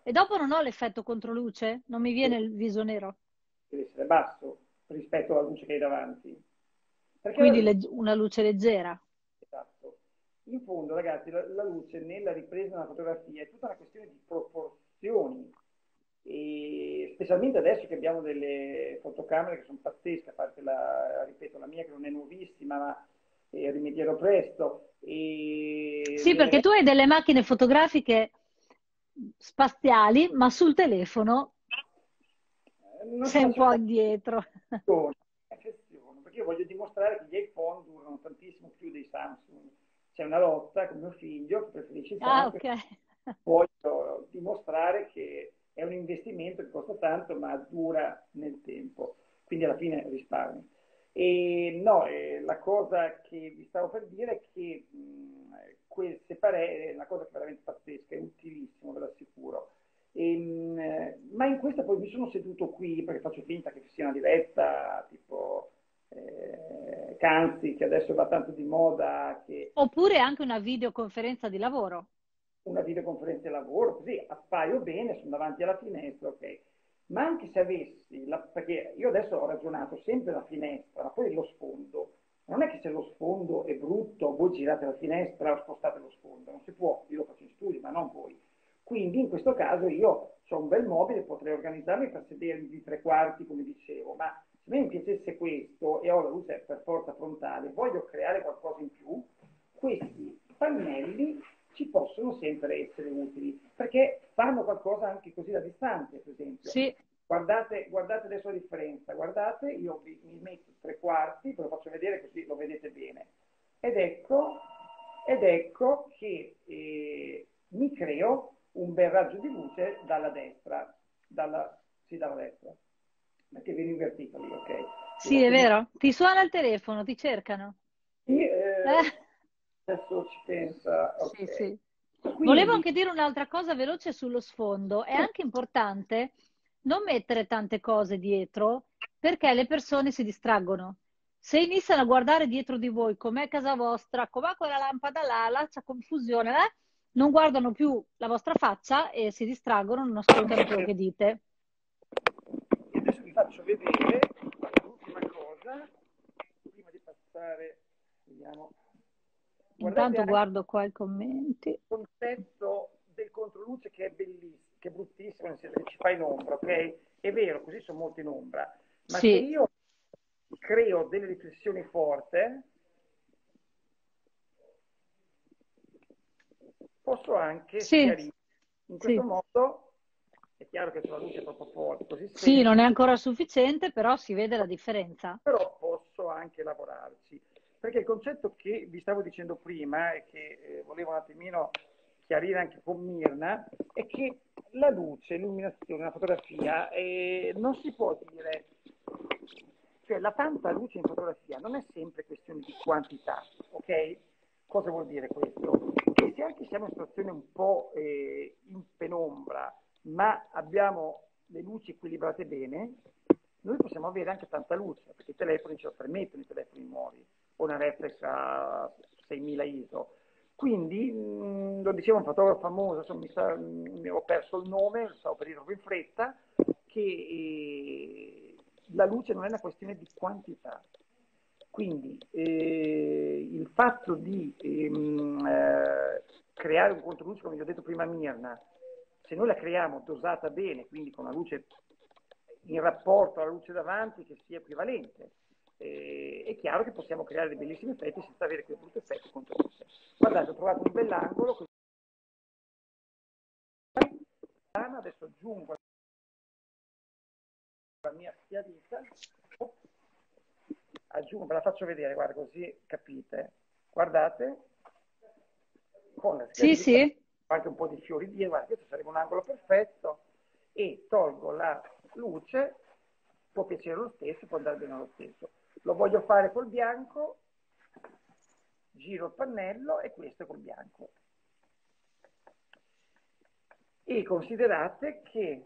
E dopo non ho l'effetto controluce? Non mi viene il viso nero? Deve essere basso rispetto alla luce che hai davanti. Perché Quindi la... una luce leggera. Esatto. In fondo, ragazzi, la, la luce nella ripresa una fotografia è tutta una questione di proporzioni. E specialmente adesso che abbiamo delle fotocamere che sono pazzesche, a parte la, ripeto, la mia che non è nuovissima, ma eh, rimedierò presto. E... Sì, perché tu hai delle macchine fotografiche spaziali, ma sul telefono non sei un po' indietro. Perché io voglio dimostrare che gli iPhone durano tantissimo più dei Samsung. C'è una lotta con mio figlio che preferisce il ah, Samsung. Ah, okay. Voglio dimostrare che è un investimento che costa tanto ma dura nel tempo. Quindi alla fine risparmi. E no, eh, la cosa che vi stavo per dire è che mh, quel separé è una cosa veramente pazzesca, è utilissimo, ve lo assicuro. E, mh, ma in questa poi mi sono seduto qui perché faccio finta che sia una diretta tipo eh, Canzi, che adesso va tanto di moda. Che... Oppure anche una videoconferenza di lavoro. Una videoconferenza di lavoro, così appaio bene, sono davanti alla finestra, ok. Ma anche se avessi, la, perché io adesso ho ragionato sempre la finestra, ma poi lo sfondo, non è che se lo sfondo è brutto, voi girate la finestra o spostate lo sfondo, non si può, io lo faccio in studio, ma non voi. Quindi in questo caso io ho un bel mobile, potrei organizzarmi per sedermi di tre quarti, come dicevo, ma se a me mi piacesse questo e ho la luce per forza frontale, voglio creare qualcosa in più, questi pannelli ci possono sempre essere utili, perché fanno qualcosa anche così da distante, per esempio. Sì. Guardate, guardate adesso la differenza, guardate, io vi, mi metto tre quarti, ve lo faccio vedere così lo vedete bene. Ed ecco, ed ecco che eh, mi creo un bel raggio di luce dalla destra, dalla, sì, dalla destra, perché viene invertito lì, ok? Sì, è vero. Ti suona il telefono, ti cercano. Sì, eh, eh. Adesso ci pensa. Okay. Sì, sì. Quindi... Volevo anche dire un'altra cosa veloce sullo sfondo. È anche importante non mettere tante cose dietro perché le persone si distraggono. Se iniziano a guardare dietro di voi com'è casa vostra, com'è quella lampada là, là c'è confusione, eh? Non guardano più la vostra faccia e si distraggono, non ascoltano quello che dite. Adesso vi faccio vedere l'ultima cosa, prima di passare, vediamo Intanto guardo qua i commenti. Il concetto del controluce che è bellissimo, che è bruttissimo, nel senso che ci fa in ombra, ok? È vero, così sono molto in ombra. Ma sì. se io creo delle riflessioni forti, posso anche sì. chiarire. In questo sì. modo è chiaro che la luce è troppo forte. Così sì, non è ancora sufficiente, però si vede la differenza. Però posso anche lavorarci. Perché il concetto che vi stavo dicendo prima e che eh, volevo un attimino chiarire anche con Mirna è che la luce, l'illuminazione, la fotografia eh, non si può dire, cioè la tanta luce in fotografia non è sempre questione di quantità, ok? Cosa vuol dire questo? Che se anche siamo in situazione un po' eh, in penombra, ma abbiamo le luci equilibrate bene, noi possiamo avere anche tanta luce, perché i telefoni lo permettono, i telefoni nuovi o una reflex a 6000 ISO. Quindi, mh, lo diceva un fotografo famoso, mi, sa, mi, ho perso il nome, stavo per dire proprio in fretta, che eh, la luce non è una questione di quantità. Quindi eh, il fatto di ehm, eh, creare un controluce, come vi ho detto prima Mirna, se noi la creiamo dosata bene, quindi con una luce in rapporto alla luce davanti che sia equivalente, eh, è chiaro che possiamo creare dei bellissimi effetti senza avere quel brutto effetto contro luce. Guardate, ho trovato un bell'angolo. Adesso aggiungo la mia schiarita. Aggiungo, ve la faccio vedere, guarda, così capite. Guardate. Con sì, sì. anche un po' di fiori dietro, guarda, questo sarebbe un angolo perfetto. E tolgo la luce, può piacere lo stesso, può andare bene lo stesso. Lo voglio fare col bianco, giro il pannello e questo col bianco. E considerate che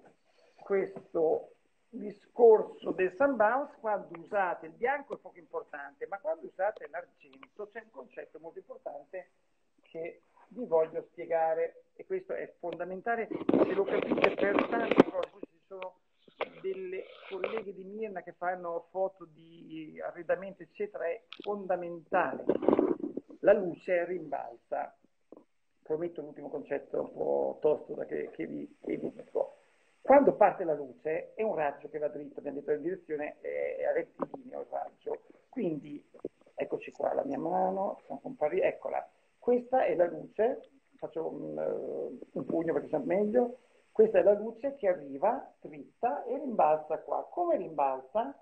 questo discorso del sunbounce, quando usate il bianco è poco importante, ma quando usate l'argento c'è un concetto molto importante che vi voglio spiegare e questo è fondamentale se lo capite per tante cose. Ci sono delle colleghe di Mirna che fanno foto di arredamento, eccetera, è fondamentale. La luce rimbalza. Prometto l'ultimo concetto un po' tosto da che, che, vi, che. Quando parte la luce è un raggio che va dritto, abbiamo detto in direzione, è a rettilineo il raggio. Quindi, eccoci qua, la mia mano, eccola. Questa è la luce, faccio un, un pugno perché sia meglio, questa è la luce che arriva dritta e rimbalza qua. Come rimbalza?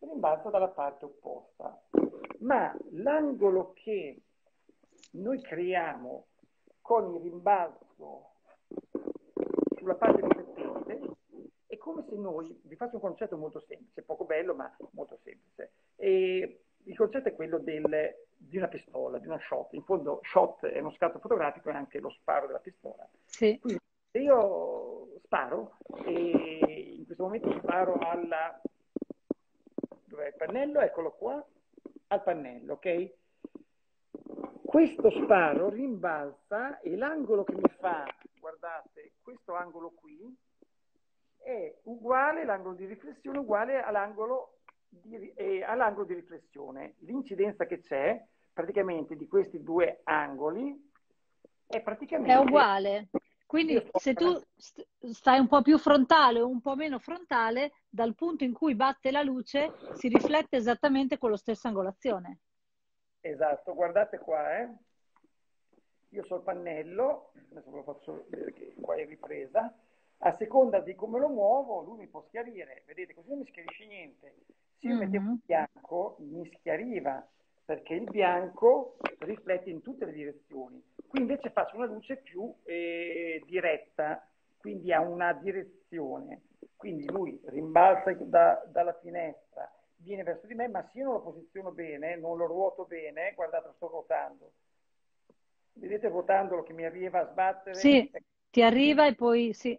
Rimbalza dalla parte opposta. Ma l'angolo che noi creiamo con il rimbalzo sulla parte è come se noi, vi faccio un concetto molto semplice, poco bello ma molto semplice. E il concetto è quello del, di una pistola, di una shot. In fondo shot è uno scatto fotografico e anche lo sparo della pistola. Sì. Quindi se io sparo e in questo momento sparo alla dov'è il pannello? Eccolo qua, al pannello, ok? Questo sparo rimbalza e l'angolo che mi fa, guardate, questo angolo qui è uguale, l'angolo di riflessione uguale all'angolo di, eh, all'angolo di riflessione. L'incidenza che c'è praticamente di questi due angoli è praticamente... È uguale. Quindi se tu stai un po' più frontale o un po' meno frontale, dal punto in cui batte la luce si riflette esattamente con la stessa angolazione. Esatto, guardate qua, eh. Io so il pannello, adesso ve lo faccio vedere che qua è ripresa, a seconda di come lo muovo lui mi può schiarire, vedete così non mi schiarisce niente. Se io mm-hmm. mettevo il bianco mi schiariva, perché il bianco riflette in tutte le direzioni. Qui invece faccio una luce più eh, diretta, quindi ha una direzione. Quindi lui rimbalza da, dalla finestra, viene verso di me, ma se io non lo posiziono bene, non lo ruoto bene, guardate, sto ruotando. Vedete ruotandolo che mi arriva a sbattere? Sì, ti arriva e poi sì.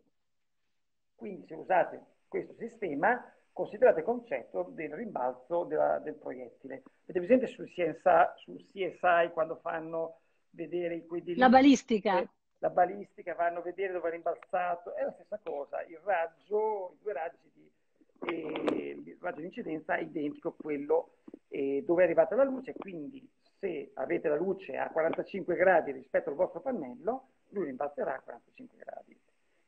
Quindi se usate questo sistema, considerate il concetto del rimbalzo della, del proiettile. Avete presente sul CSI, sul CSI quando fanno vedere quei delitti? La balistica. La balistica, vanno a vedere dove è rimbalzato, è la stessa cosa, il raggio, i due raggi di, eh, il raggio di incidenza è identico a quello eh, dove è arrivata la luce, quindi se avete la luce a 45 gradi rispetto al vostro pannello, lui rimbalzerà a 45 gradi,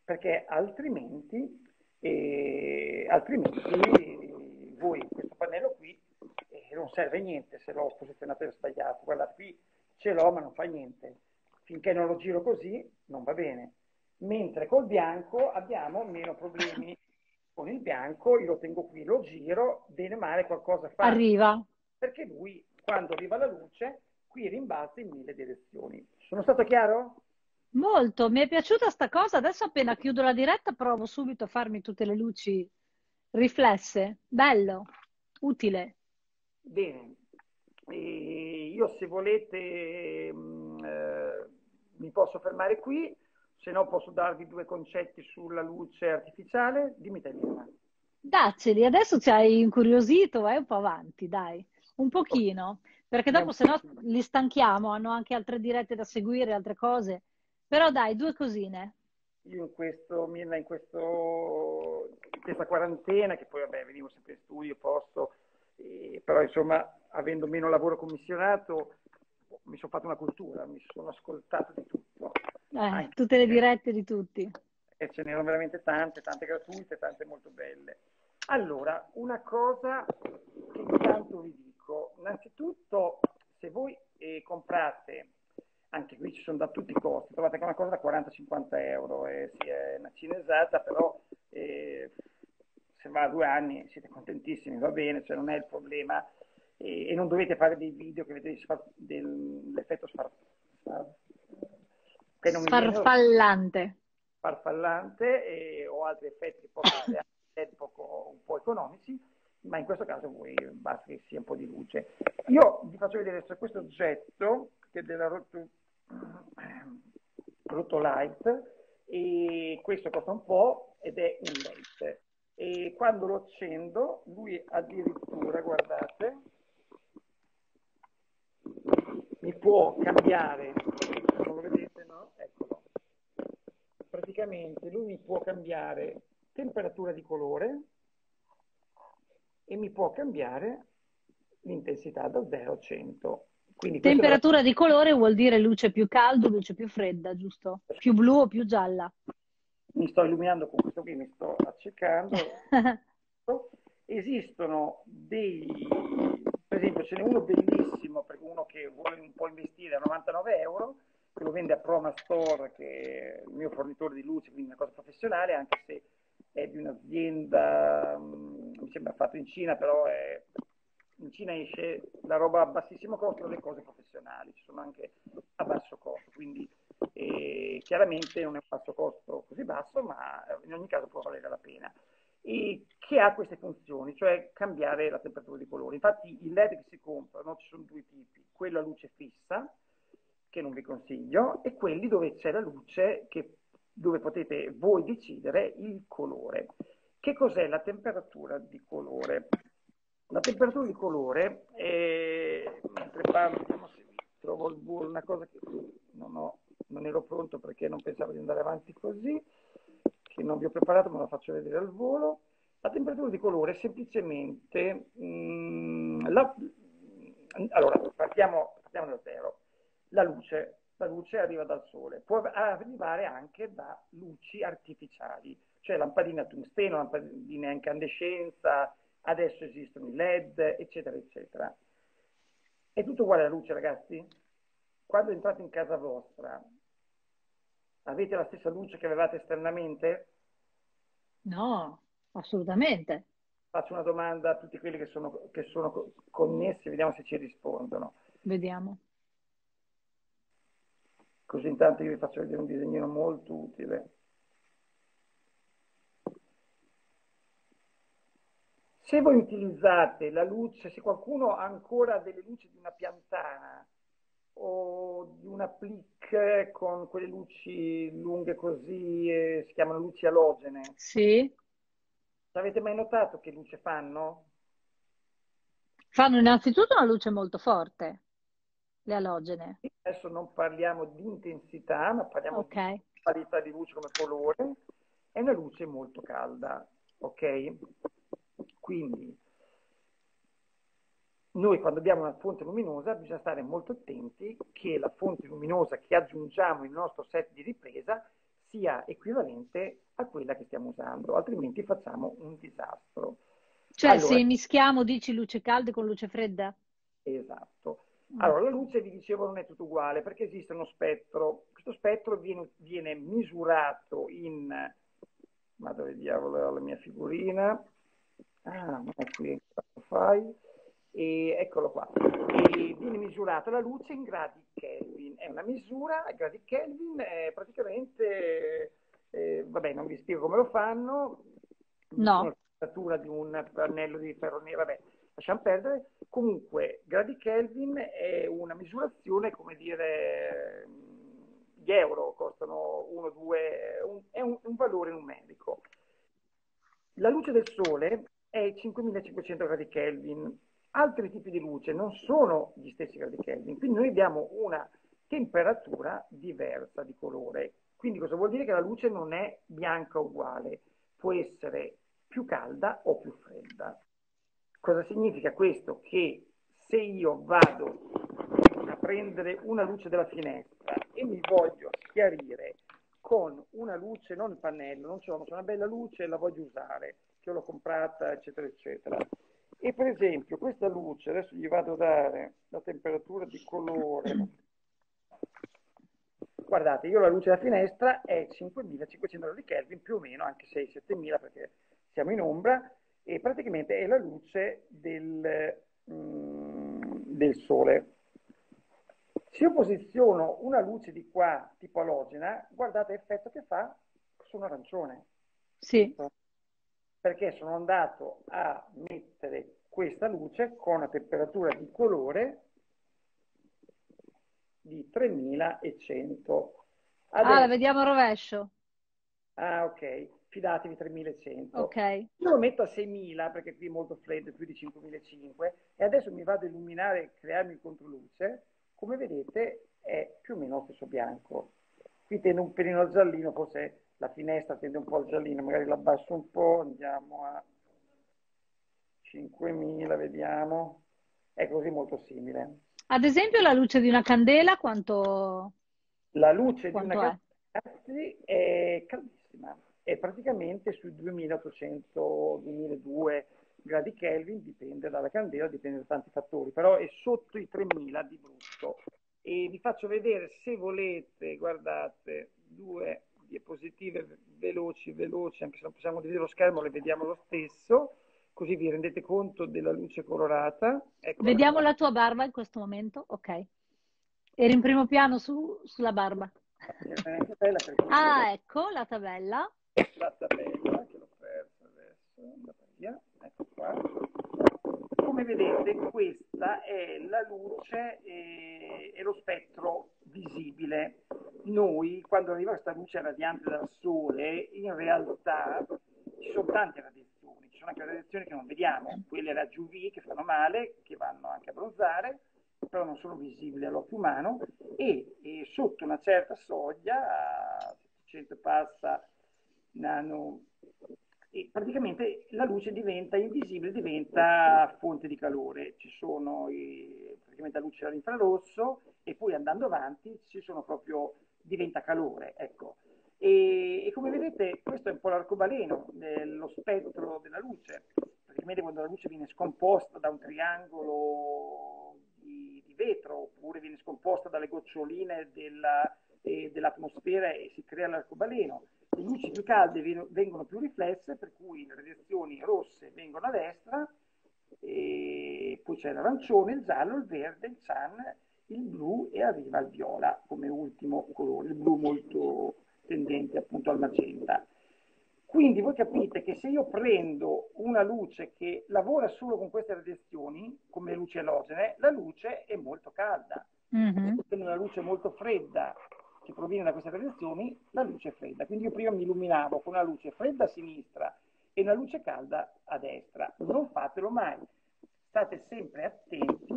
perché altrimenti e altrimenti voi questo pannello qui eh, non serve niente se l'ho posizionato sbagliato. Guarda, qui ce l'ho ma non fa niente. Finché non lo giro così non va bene. Mentre col bianco abbiamo meno problemi. Con il bianco io lo tengo qui, lo giro, bene o male qualcosa fa. Arriva. Perché lui, quando arriva la luce, qui rimbalza in mille direzioni. Sono stato chiaro? Molto, mi è piaciuta sta cosa. Adesso appena chiudo la diretta provo subito a farmi tutte le luci riflesse. Bello, utile. Bene, e io se volete mh, mm, eh, mi posso fermare qui, se no posso darvi due concetti sulla luce artificiale. Dimmi te, Lina. Dacceli, adesso ci hai incuriosito, vai un po' avanti, dai, un pochino, perché dopo se no li stanchiamo, hanno anche altre dirette da seguire, altre cose. Però dai, due cosine. Io in questo, Mirna, in, questo, in questa quarantena, che poi vabbè, venivo sempre in studio, posto, eh, però insomma, avendo meno lavoro commissionato, mi sono fatto una cultura, mi sono ascoltato di tutto. Eh, tutte le dirette di tutti. E ce n'erano veramente tante, tante gratuite, tante molto belle. Allora, una cosa che intanto vi dico dico, innanzitutto se voi eh, comprate, anche qui ci sono da tutti i costi, trovate una cosa da 40-50 euro, eh, sì, è una cinesata, però eh, se va a due anni siete contentissimi, va bene, cioè non è il problema e, e non dovete fare dei video che vedete dell'effetto sfar, sfar, che non farfallante. farfallante e, o altri effetti che <laughs> essere poco, un po' economici, ma in questo caso voi basta che sia un po' di luce. Io vi faccio vedere questo oggetto che della Rotto Light e questo costa un po' ed è un LED e quando lo accendo lui addirittura guardate mi può cambiare. Non lo vedete no? eccolo praticamente lui mi può cambiare temperatura di colore e mi può cambiare l'intensità da 0 a 100 quindi temperatura di colore vuol dire luce più calda luce più fredda giusto? più blu o più gialla mi sto illuminando con questo qui, mi sto accecando. <laughs> Esistono dei, per esempio ce n'è uno bellissimo per uno che vuole un po' investire a 99 euro, che lo vende a Proma Store, che è il mio fornitore di luce, quindi una cosa professionale, anche se è di un'azienda, mm, mi sembra fatto in Cina, però è, in Cina esce la roba a bassissimo costo, le cose professionali, ci sono anche a basso costo, quindi e chiaramente non è un basso costo così basso, ma in ogni caso può valere la pena. E che ha queste funzioni, cioè cambiare la temperatura di colore. Infatti i LED che si comprano ci sono due tipi, quello a luce fissa, che non vi consiglio, e quelli dove c'è la luce che, dove potete voi decidere il colore. Che cos'è la temperatura di colore? La temperatura di colore è, mentre parlo, vediamo se trovo il burro, una cosa che non ho non ero pronto perché non pensavo di andare avanti così, che non vi ho preparato, ma lo faccio vedere al volo. La temperatura di colore è semplicemente... Mh, mm, la, allora, partiamo, partiamo da zero. La luce, la luce arriva dal sole, può arrivare anche da luci artificiali, cioè lampadine a tungsteno, lampadine a incandescenza, adesso esistono i LED, eccetera, eccetera. È tutto uguale alla luce, ragazzi? Quando entrate in casa vostra, Avete la stessa luce che avevate esternamente? No, assolutamente. Faccio una domanda a tutti quelli che sono, che sono connessi, vediamo se ci rispondono. Vediamo. Così intanto io vi faccio vedere un disegnino molto utile. Se voi utilizzate la luce, se qualcuno ha ancora delle luci di una piantana, o di una plic con quelle luci lunghe così, eh, si chiamano luci alogene. Sì. Avete mai notato che luce fanno? Fanno innanzitutto una luce molto forte, le alogene. Adesso non parliamo di intensità, ma parliamo okay. di qualità di luce come colore. È una luce molto calda, ok? Quindi noi quando abbiamo una fonte luminosa bisogna stare molto attenti che la fonte luminosa che aggiungiamo nel nostro set di ripresa sia equivalente a quella che stiamo usando, altrimenti facciamo un disastro. Cioè allora, se mischiamo, dici, luce calda con luce fredda? Esatto. Mm. Allora, la luce, vi dicevo, non è tutto uguale perché esiste uno spettro. Questo spettro viene, viene misurato in... Ma dove diavolo è la mia figurina? Ah, qui, fai? E eccolo qua, e viene misurata la luce in gradi Kelvin, è una misura a gradi Kelvin, è praticamente, eh, vabbè non vi spiego come lo fanno, no. la temperatura di un pannello di ferro nero, vabbè lasciamo perdere, comunque gradi Kelvin è una misurazione, come dire, gli euro costano 1, 2, un, è un, un valore numerico. La luce del sole è 5500 gradi Kelvin, altri tipi di luce non sono gli stessi gradi Kelvin, quindi noi abbiamo una temperatura diversa di colore. Quindi cosa vuol dire? Che la luce non è bianca uguale, può essere più calda o più fredda. Cosa significa questo? Che se io vado a prendere una luce della finestra e mi voglio schiarire con una luce, non il pannello, non ce l'ho, ma c'è una bella luce e la voglio usare, che l'ho comprata, eccetera, eccetera E per esempio questa luce, adesso gli vado a dare la temperatura di colore. Guardate, io la luce da finestra è 5500 gradi Kelvin più o meno, anche se 7000 perché siamo in ombra, e praticamente è la luce del, mm, del sole. Se io posiziono una luce di qua tipo alogena, guardate l'effetto che fa su un arancione. Sì. Perché sono andato a mettere questa luce con una temperatura di colore di 3100. Adesso... Ah, la vediamo a rovescio. Ah, ok. Fidatevi 3100. Ok. Io lo metto a 6000 perché qui è molto freddo, più di 5500 e adesso mi vado a illuminare e crearmi il controluce. Come vedete è più o meno lo stesso bianco. Qui tende un pelino giallino, forse la finestra tende un po' al giallino, magari la abbasso un po', andiamo a 5000, vediamo. È così molto simile. Ad esempio la luce di una candela quanto... La luce Quanto di una candela è caldissima, è praticamente sui 2800-2002 gradi Kelvin, dipende dalla candela, dipende da tanti fattori, però è sotto i 3000 di brutto. E vi faccio vedere, se volete, guardate, due diapositive veloci, veloci, anche se non possiamo dividere lo schermo, le vediamo lo stesso, così vi rendete conto della luce colorata. Ecco Vediamo la tua barba in questo momento, ok. Eri in primo piano su, sulla barba. Ah, ecco la tabella. la tabella che l'ho persa adesso, andata via, ecco qua. Come vedete questa è la luce e, e lo spettro visibile. Noi quando arriva questa luce radiante dal sole in realtà ci sono tante radiazioni, ci sono anche radiazioni che non vediamo, quelle raggi UV che fanno male, che vanno anche a bronzare, però non sono visibili all'occhio umano. E, e sotto una certa soglia, a 700 passa nano, e praticamente la luce diventa invisibile, diventa fonte di calore. Ci sono i, praticamente la luce all'infrarosso e poi andando avanti ci sono proprio, diventa calore. Ecco. E, e come vedete questo è un po' l'arcobaleno dello spettro della luce. Praticamente quando la luce viene scomposta da un triangolo di, di vetro oppure viene scomposta dalle goccioline della, eh, dell'atmosfera e si crea l'arcobaleno le luci più calde vengono più riflesse, per cui le radiazioni rosse vengono a destra, e poi c'è l'arancione, il giallo, il verde, il cian, il blu e arriva il viola come ultimo colore, il blu molto tendente appunto al magenta. Quindi voi capite che se io prendo una luce che lavora solo con queste radiazioni, come luci alogene, la luce è molto calda. Mhm. Se prendo una luce molto fredda che proviene da queste radiazioni, la luce fredda. Quindi io prima mi illuminavo con una luce fredda a sinistra e una luce calda a destra. Non fatelo mai. State sempre attenti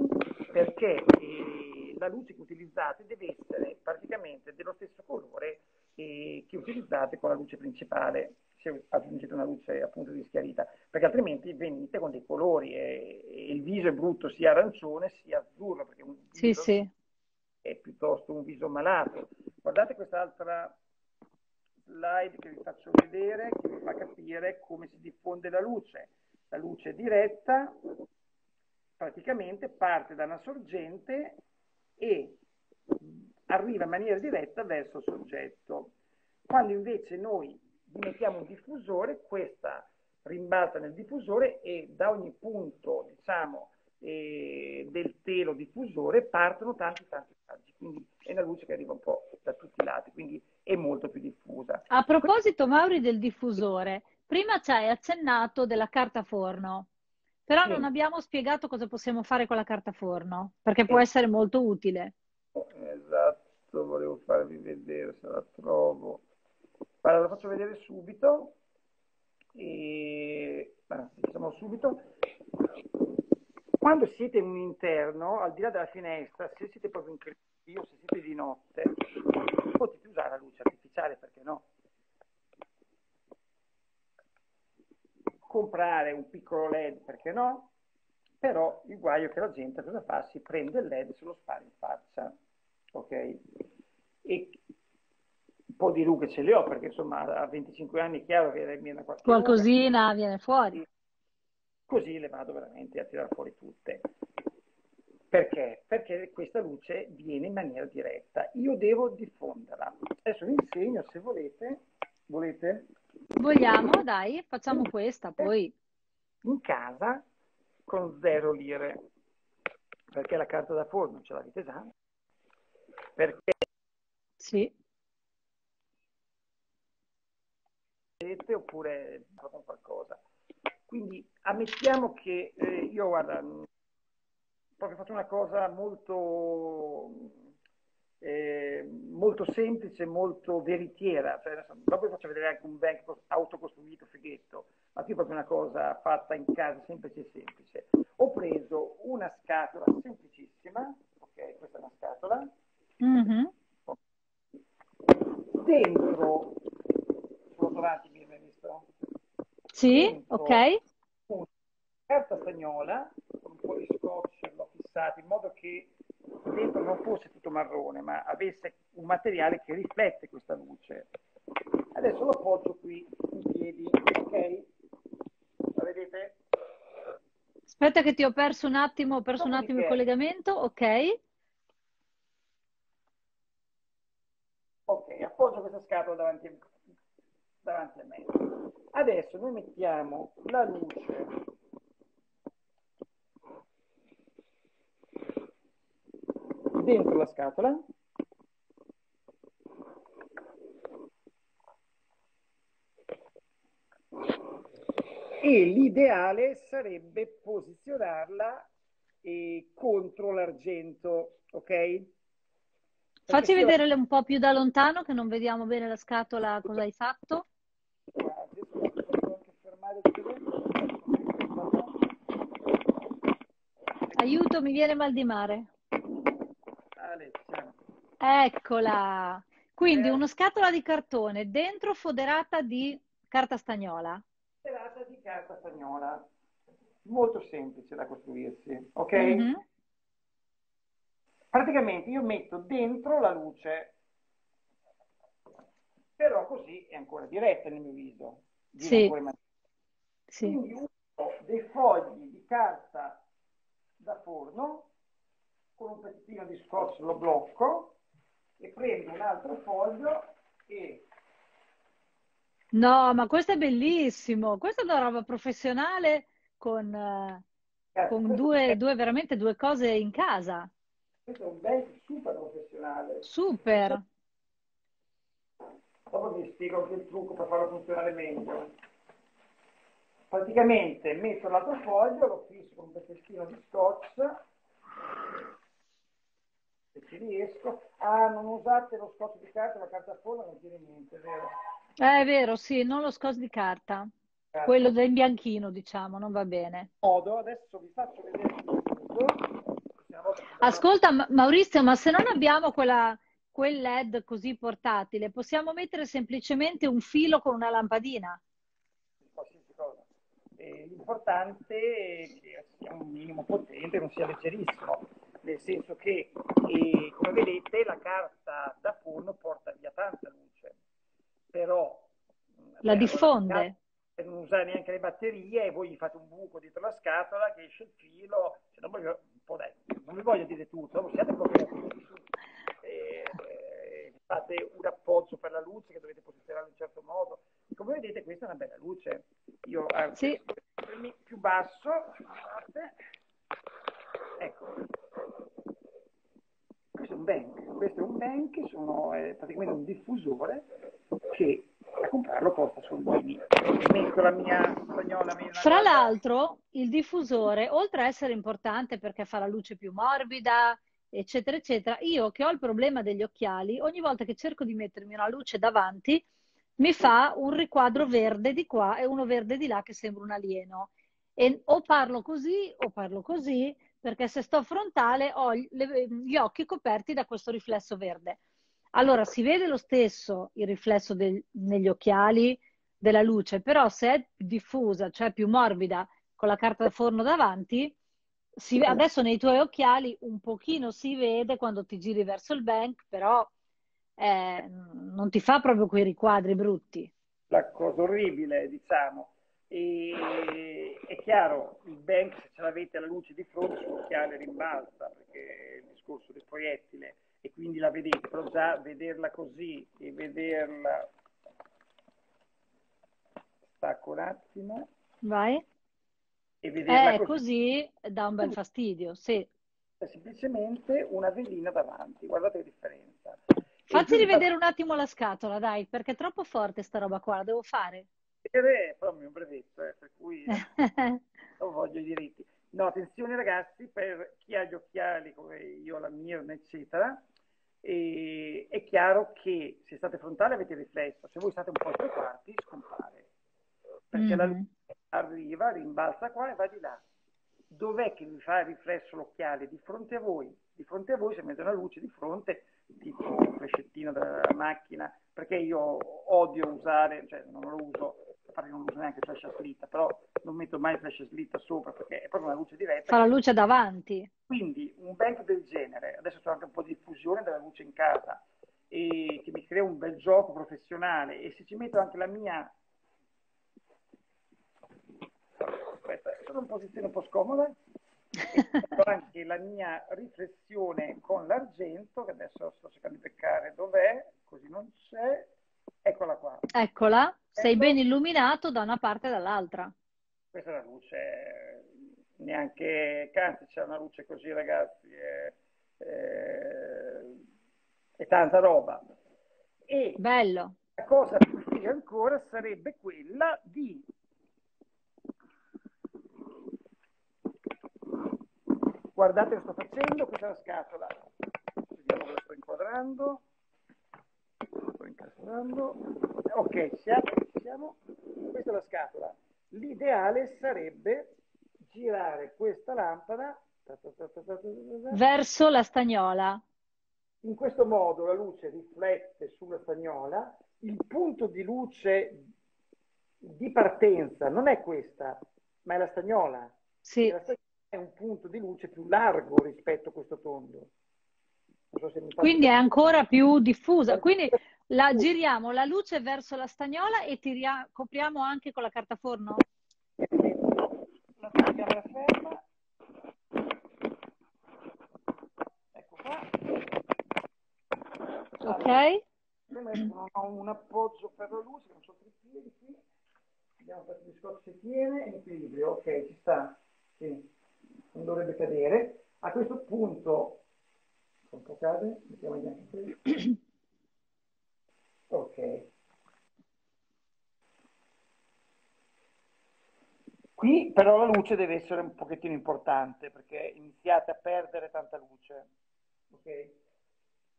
perché eh, la luce che utilizzate deve essere praticamente dello stesso colore eh, che utilizzate con la luce principale se aggiungete una luce appunto rischiarita, perché altrimenti venite con dei colori e, e il viso è brutto sia arancione sia azzurro, perché un Sì, viso sì. È piuttosto un viso malato. Guardate quest'altra slide che vi faccio vedere, che vi fa capire come si diffonde la luce. La luce diretta praticamente parte da una sorgente e arriva in maniera diretta verso il soggetto. Quando invece noi mettiamo un diffusore, questa rimbalza nel diffusore e da ogni punto, diciamo, eh, del telo diffusore partono tanti tanti raggi, quindi è una luce che arriva un po' da tutti i lati, quindi è molto più diffusa. A proposito, Mauri, del diffusore, prima ci hai accennato della carta forno, però Sì. non abbiamo spiegato cosa possiamo fare con la carta forno, perché può Sì. essere molto utile. Esatto, volevo farvi vedere se la trovo. Guarda, la faccio vedere subito. E... Anzi, diciamo subito. Quando siete in un interno, al di là della finestra, se siete proprio in crepio, se siete di notte, potete usare la luce artificiale, perché no? Comprare un piccolo LED, perché no? Però il guaio è che la gente cosa fa? Si prende il LED e se lo spara in faccia, ok? E un po' di rughe ce le ho, perché insomma a 25 anni è chiaro che viene qualche ruga. Qualcosina viene fuori. Così le vado veramente a tirare fuori tutte. Perché? Perché questa luce viene in maniera diretta. Io devo diffonderla. Adesso vi insegno, se volete, volete? Vogliamo, dai, facciamo questa, poi... In casa con zero lire, perché la carta da forno ce l'avete già, perché Sì. oppure qualcosa. Quindi ammettiamo che eh, io, guarda, mh, proprio fatto una cosa molto, eh, molto semplice, molto veritiera. Cioè, adesso, dopo vi faccio vedere anche un bank cos- autocostruito, fighetto, ma qui proprio una cosa fatta in casa, semplice e semplice. Ho preso una scatola semplicissima, ok, questa è una scatola, Mhm. dentro, sono davanti, mi hai visto? Sì, ok. carta stagnola con un po' di scotch, l'ho fissato in modo che dentro non fosse tutto marrone, ma avesse un materiale che riflette questa luce. Adesso lo appoggio qui in piedi, ok? La vedete? Aspetta che ti ho perso un attimo, ho perso un attimo il collegamento, ok? Ok, appoggio questa scatola davanti davanti a me. Adesso noi mettiamo la luce dentro la scatola. E l'ideale sarebbe posizionarla eh, contro l'argento, ok? Facci vedere un po' più da lontano che non vediamo bene la scatola, cosa hai fatto. Guarda, adesso devo anche fermare il telefono. Aiuto, mi viene mal di mare. Eccola. Quindi Eh. una scatola di cartone dentro foderata di carta stagnola. serata di carta stagnola, molto semplice da costruirsi, ok? Mhm. Praticamente io metto dentro la luce, però così è ancora diretta nel mio viso. Sì. Sì. Quindi uso dei fogli di carta da forno, con un pezzettino di scotch lo blocco e prendo un altro foglio e No, ma questo è bellissimo. Questa è una roba professionale con, eh, con questo due, due, veramente due cose in casa. questo è un bank super professionale. Super. Dopo vi spiego anche il trucco per farlo funzionare meglio. Praticamente metto l'altro foglio, lo fisso con un pezzettino di scotch, se ci riesco. Ah, non usate lo scotch di carta, la carta forno non tiene niente, vero? Eh, È vero, sì, non lo scotch di carta. Quello del bianchino, diciamo, non va bene. modo, adesso vi faccio vedere che Ascolta, Ma- Maurizio, ma se non abbiamo quella, quel LED così portatile, possiamo mettere semplicemente un filo con una lampadina? È che sia un minimo potente, non sia leggerissimo, nel senso che, eh, come vedete, la carta da forno porta via tanta luce, però La beh, diffonde? per non usare neanche le batterie e voi gli fate un buco dietro la scatola che esce il filo, cioè, non, voglio, dai, non vi voglio dire tutto, non siate proprio <laughs> eh, eh, fate un appoggio per la luce che dovete posizionare in un certo modo. Come vedete questa è una bella luce. Io eh, Sì. più basso, scusate. ecco. Questo è un bank, questo è un bank, sono è praticamente un diffusore che a comprarlo costa soldini. Metto la mia spagnola. mia- Fra l'altro, il diffusore, oltre a essere importante perché fa la luce più morbida, eccetera, eccetera, io che ho il problema degli occhiali, ogni volta che cerco di mettermi una luce davanti, mi fa un riquadro verde di qua e uno verde di là che sembra un alieno. E o parlo così o parlo così, perché se sto frontale ho gli occhi coperti da questo riflesso verde. Allora si vede lo stesso il riflesso del- negli occhiali della luce, però se è diffusa, cioè più morbida, con la carta da forno davanti, si- adesso nei tuoi occhiali un pochino si vede quando ti giri verso il bank, però eh, non ti fa proprio quei riquadri brutti. La cosa orribile, diciamo. E è chiaro, il bank se ce l'avete alla luce di fronte l'occhiale rimbalza perché è il discorso del proiettile e quindi la vedete, però già vederla così e vederla stacco un attimo Vai. e vederla Eh, così così dà un bel fastidio, sì. è semplicemente una velina davanti, guardate la differenza. Fatti E rivedere un attimo la scatola, dai, perché è troppo forte sta roba qua, la devo fare. vedere, però il mio brevetto, eh, per cui <laughs> non voglio i diritti. No, attenzione ragazzi, per chi ha gli occhiali come io, la Mirna, eccetera, e è chiaro che se state frontale avete riflesso, se voi state un po' ai tre quarti scompare, perché la Mhm. luce arriva, rimbalza qua e va di là. Dov'è che vi fa il riflesso l'occhiale? Di fronte a voi. Di fronte a voi se mette una luce di fronte, tipo un frescettino della macchina, perché io odio usare, cioè non lo uso, a non uso neanche flash a slitta, però non metto mai flash a slitta sopra perché è proprio una luce diretta. Fa la luce davanti. Quindi un bank del genere, adesso c'è anche un po' di diffusione della luce in casa, e che mi crea un bel gioco professionale e se ci metto anche la mia... Aspetta, sono in posizione un po' scomoda. Anche la mia riflessione con l'argento, che adesso sto cercando di beccare dov'è, così non c'è. Eccola qua. Eccola, sei Ecco. ben illuminato da una parte e dall'altra. Questa è la luce, neanche Kant c'è una luce così, ragazzi, è, è- è tanta roba. E Bello. la cosa più figa ancora sarebbe quella di guardate che sto facendo, questa è la scatola, vediamo come la sto inquadrando, sto incastrando, ok, siamo, siamo, questa è la scatola, l'ideale sarebbe girare questa lampada ta, ta, ta, verso la stagnola. In questo modo la luce riflette sulla stagnola, il punto di luce di partenza non è questa, ma è la stagnola. Sì. La stagnola è un punto di luce più largo rispetto a questo tondo. So Quindi è ancora più diffusa. Quindi la giriamo la luce verso la stagnola e tiria- copriamo anche con la carta forno? La camera ferma. Ecco qua. Ok? Ho un appoggio per la luce, non so tre piedi qui. Vediamo questo discorso se tiene, in equilibrio, ok, ci sta. Sì, non dovrebbe cadere. A questo punto, quanto cade? Mettiamogli anche questo. <clears throat> Ok. Qui però la luce deve essere un pochettino importante perché iniziate a perdere tanta luce. Okay.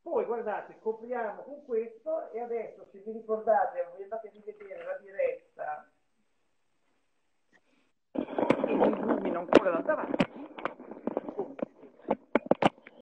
Poi guardate, copriamo con questo e adesso se vi ricordate, andate a vedere la diretta che illumina ancora da davanti,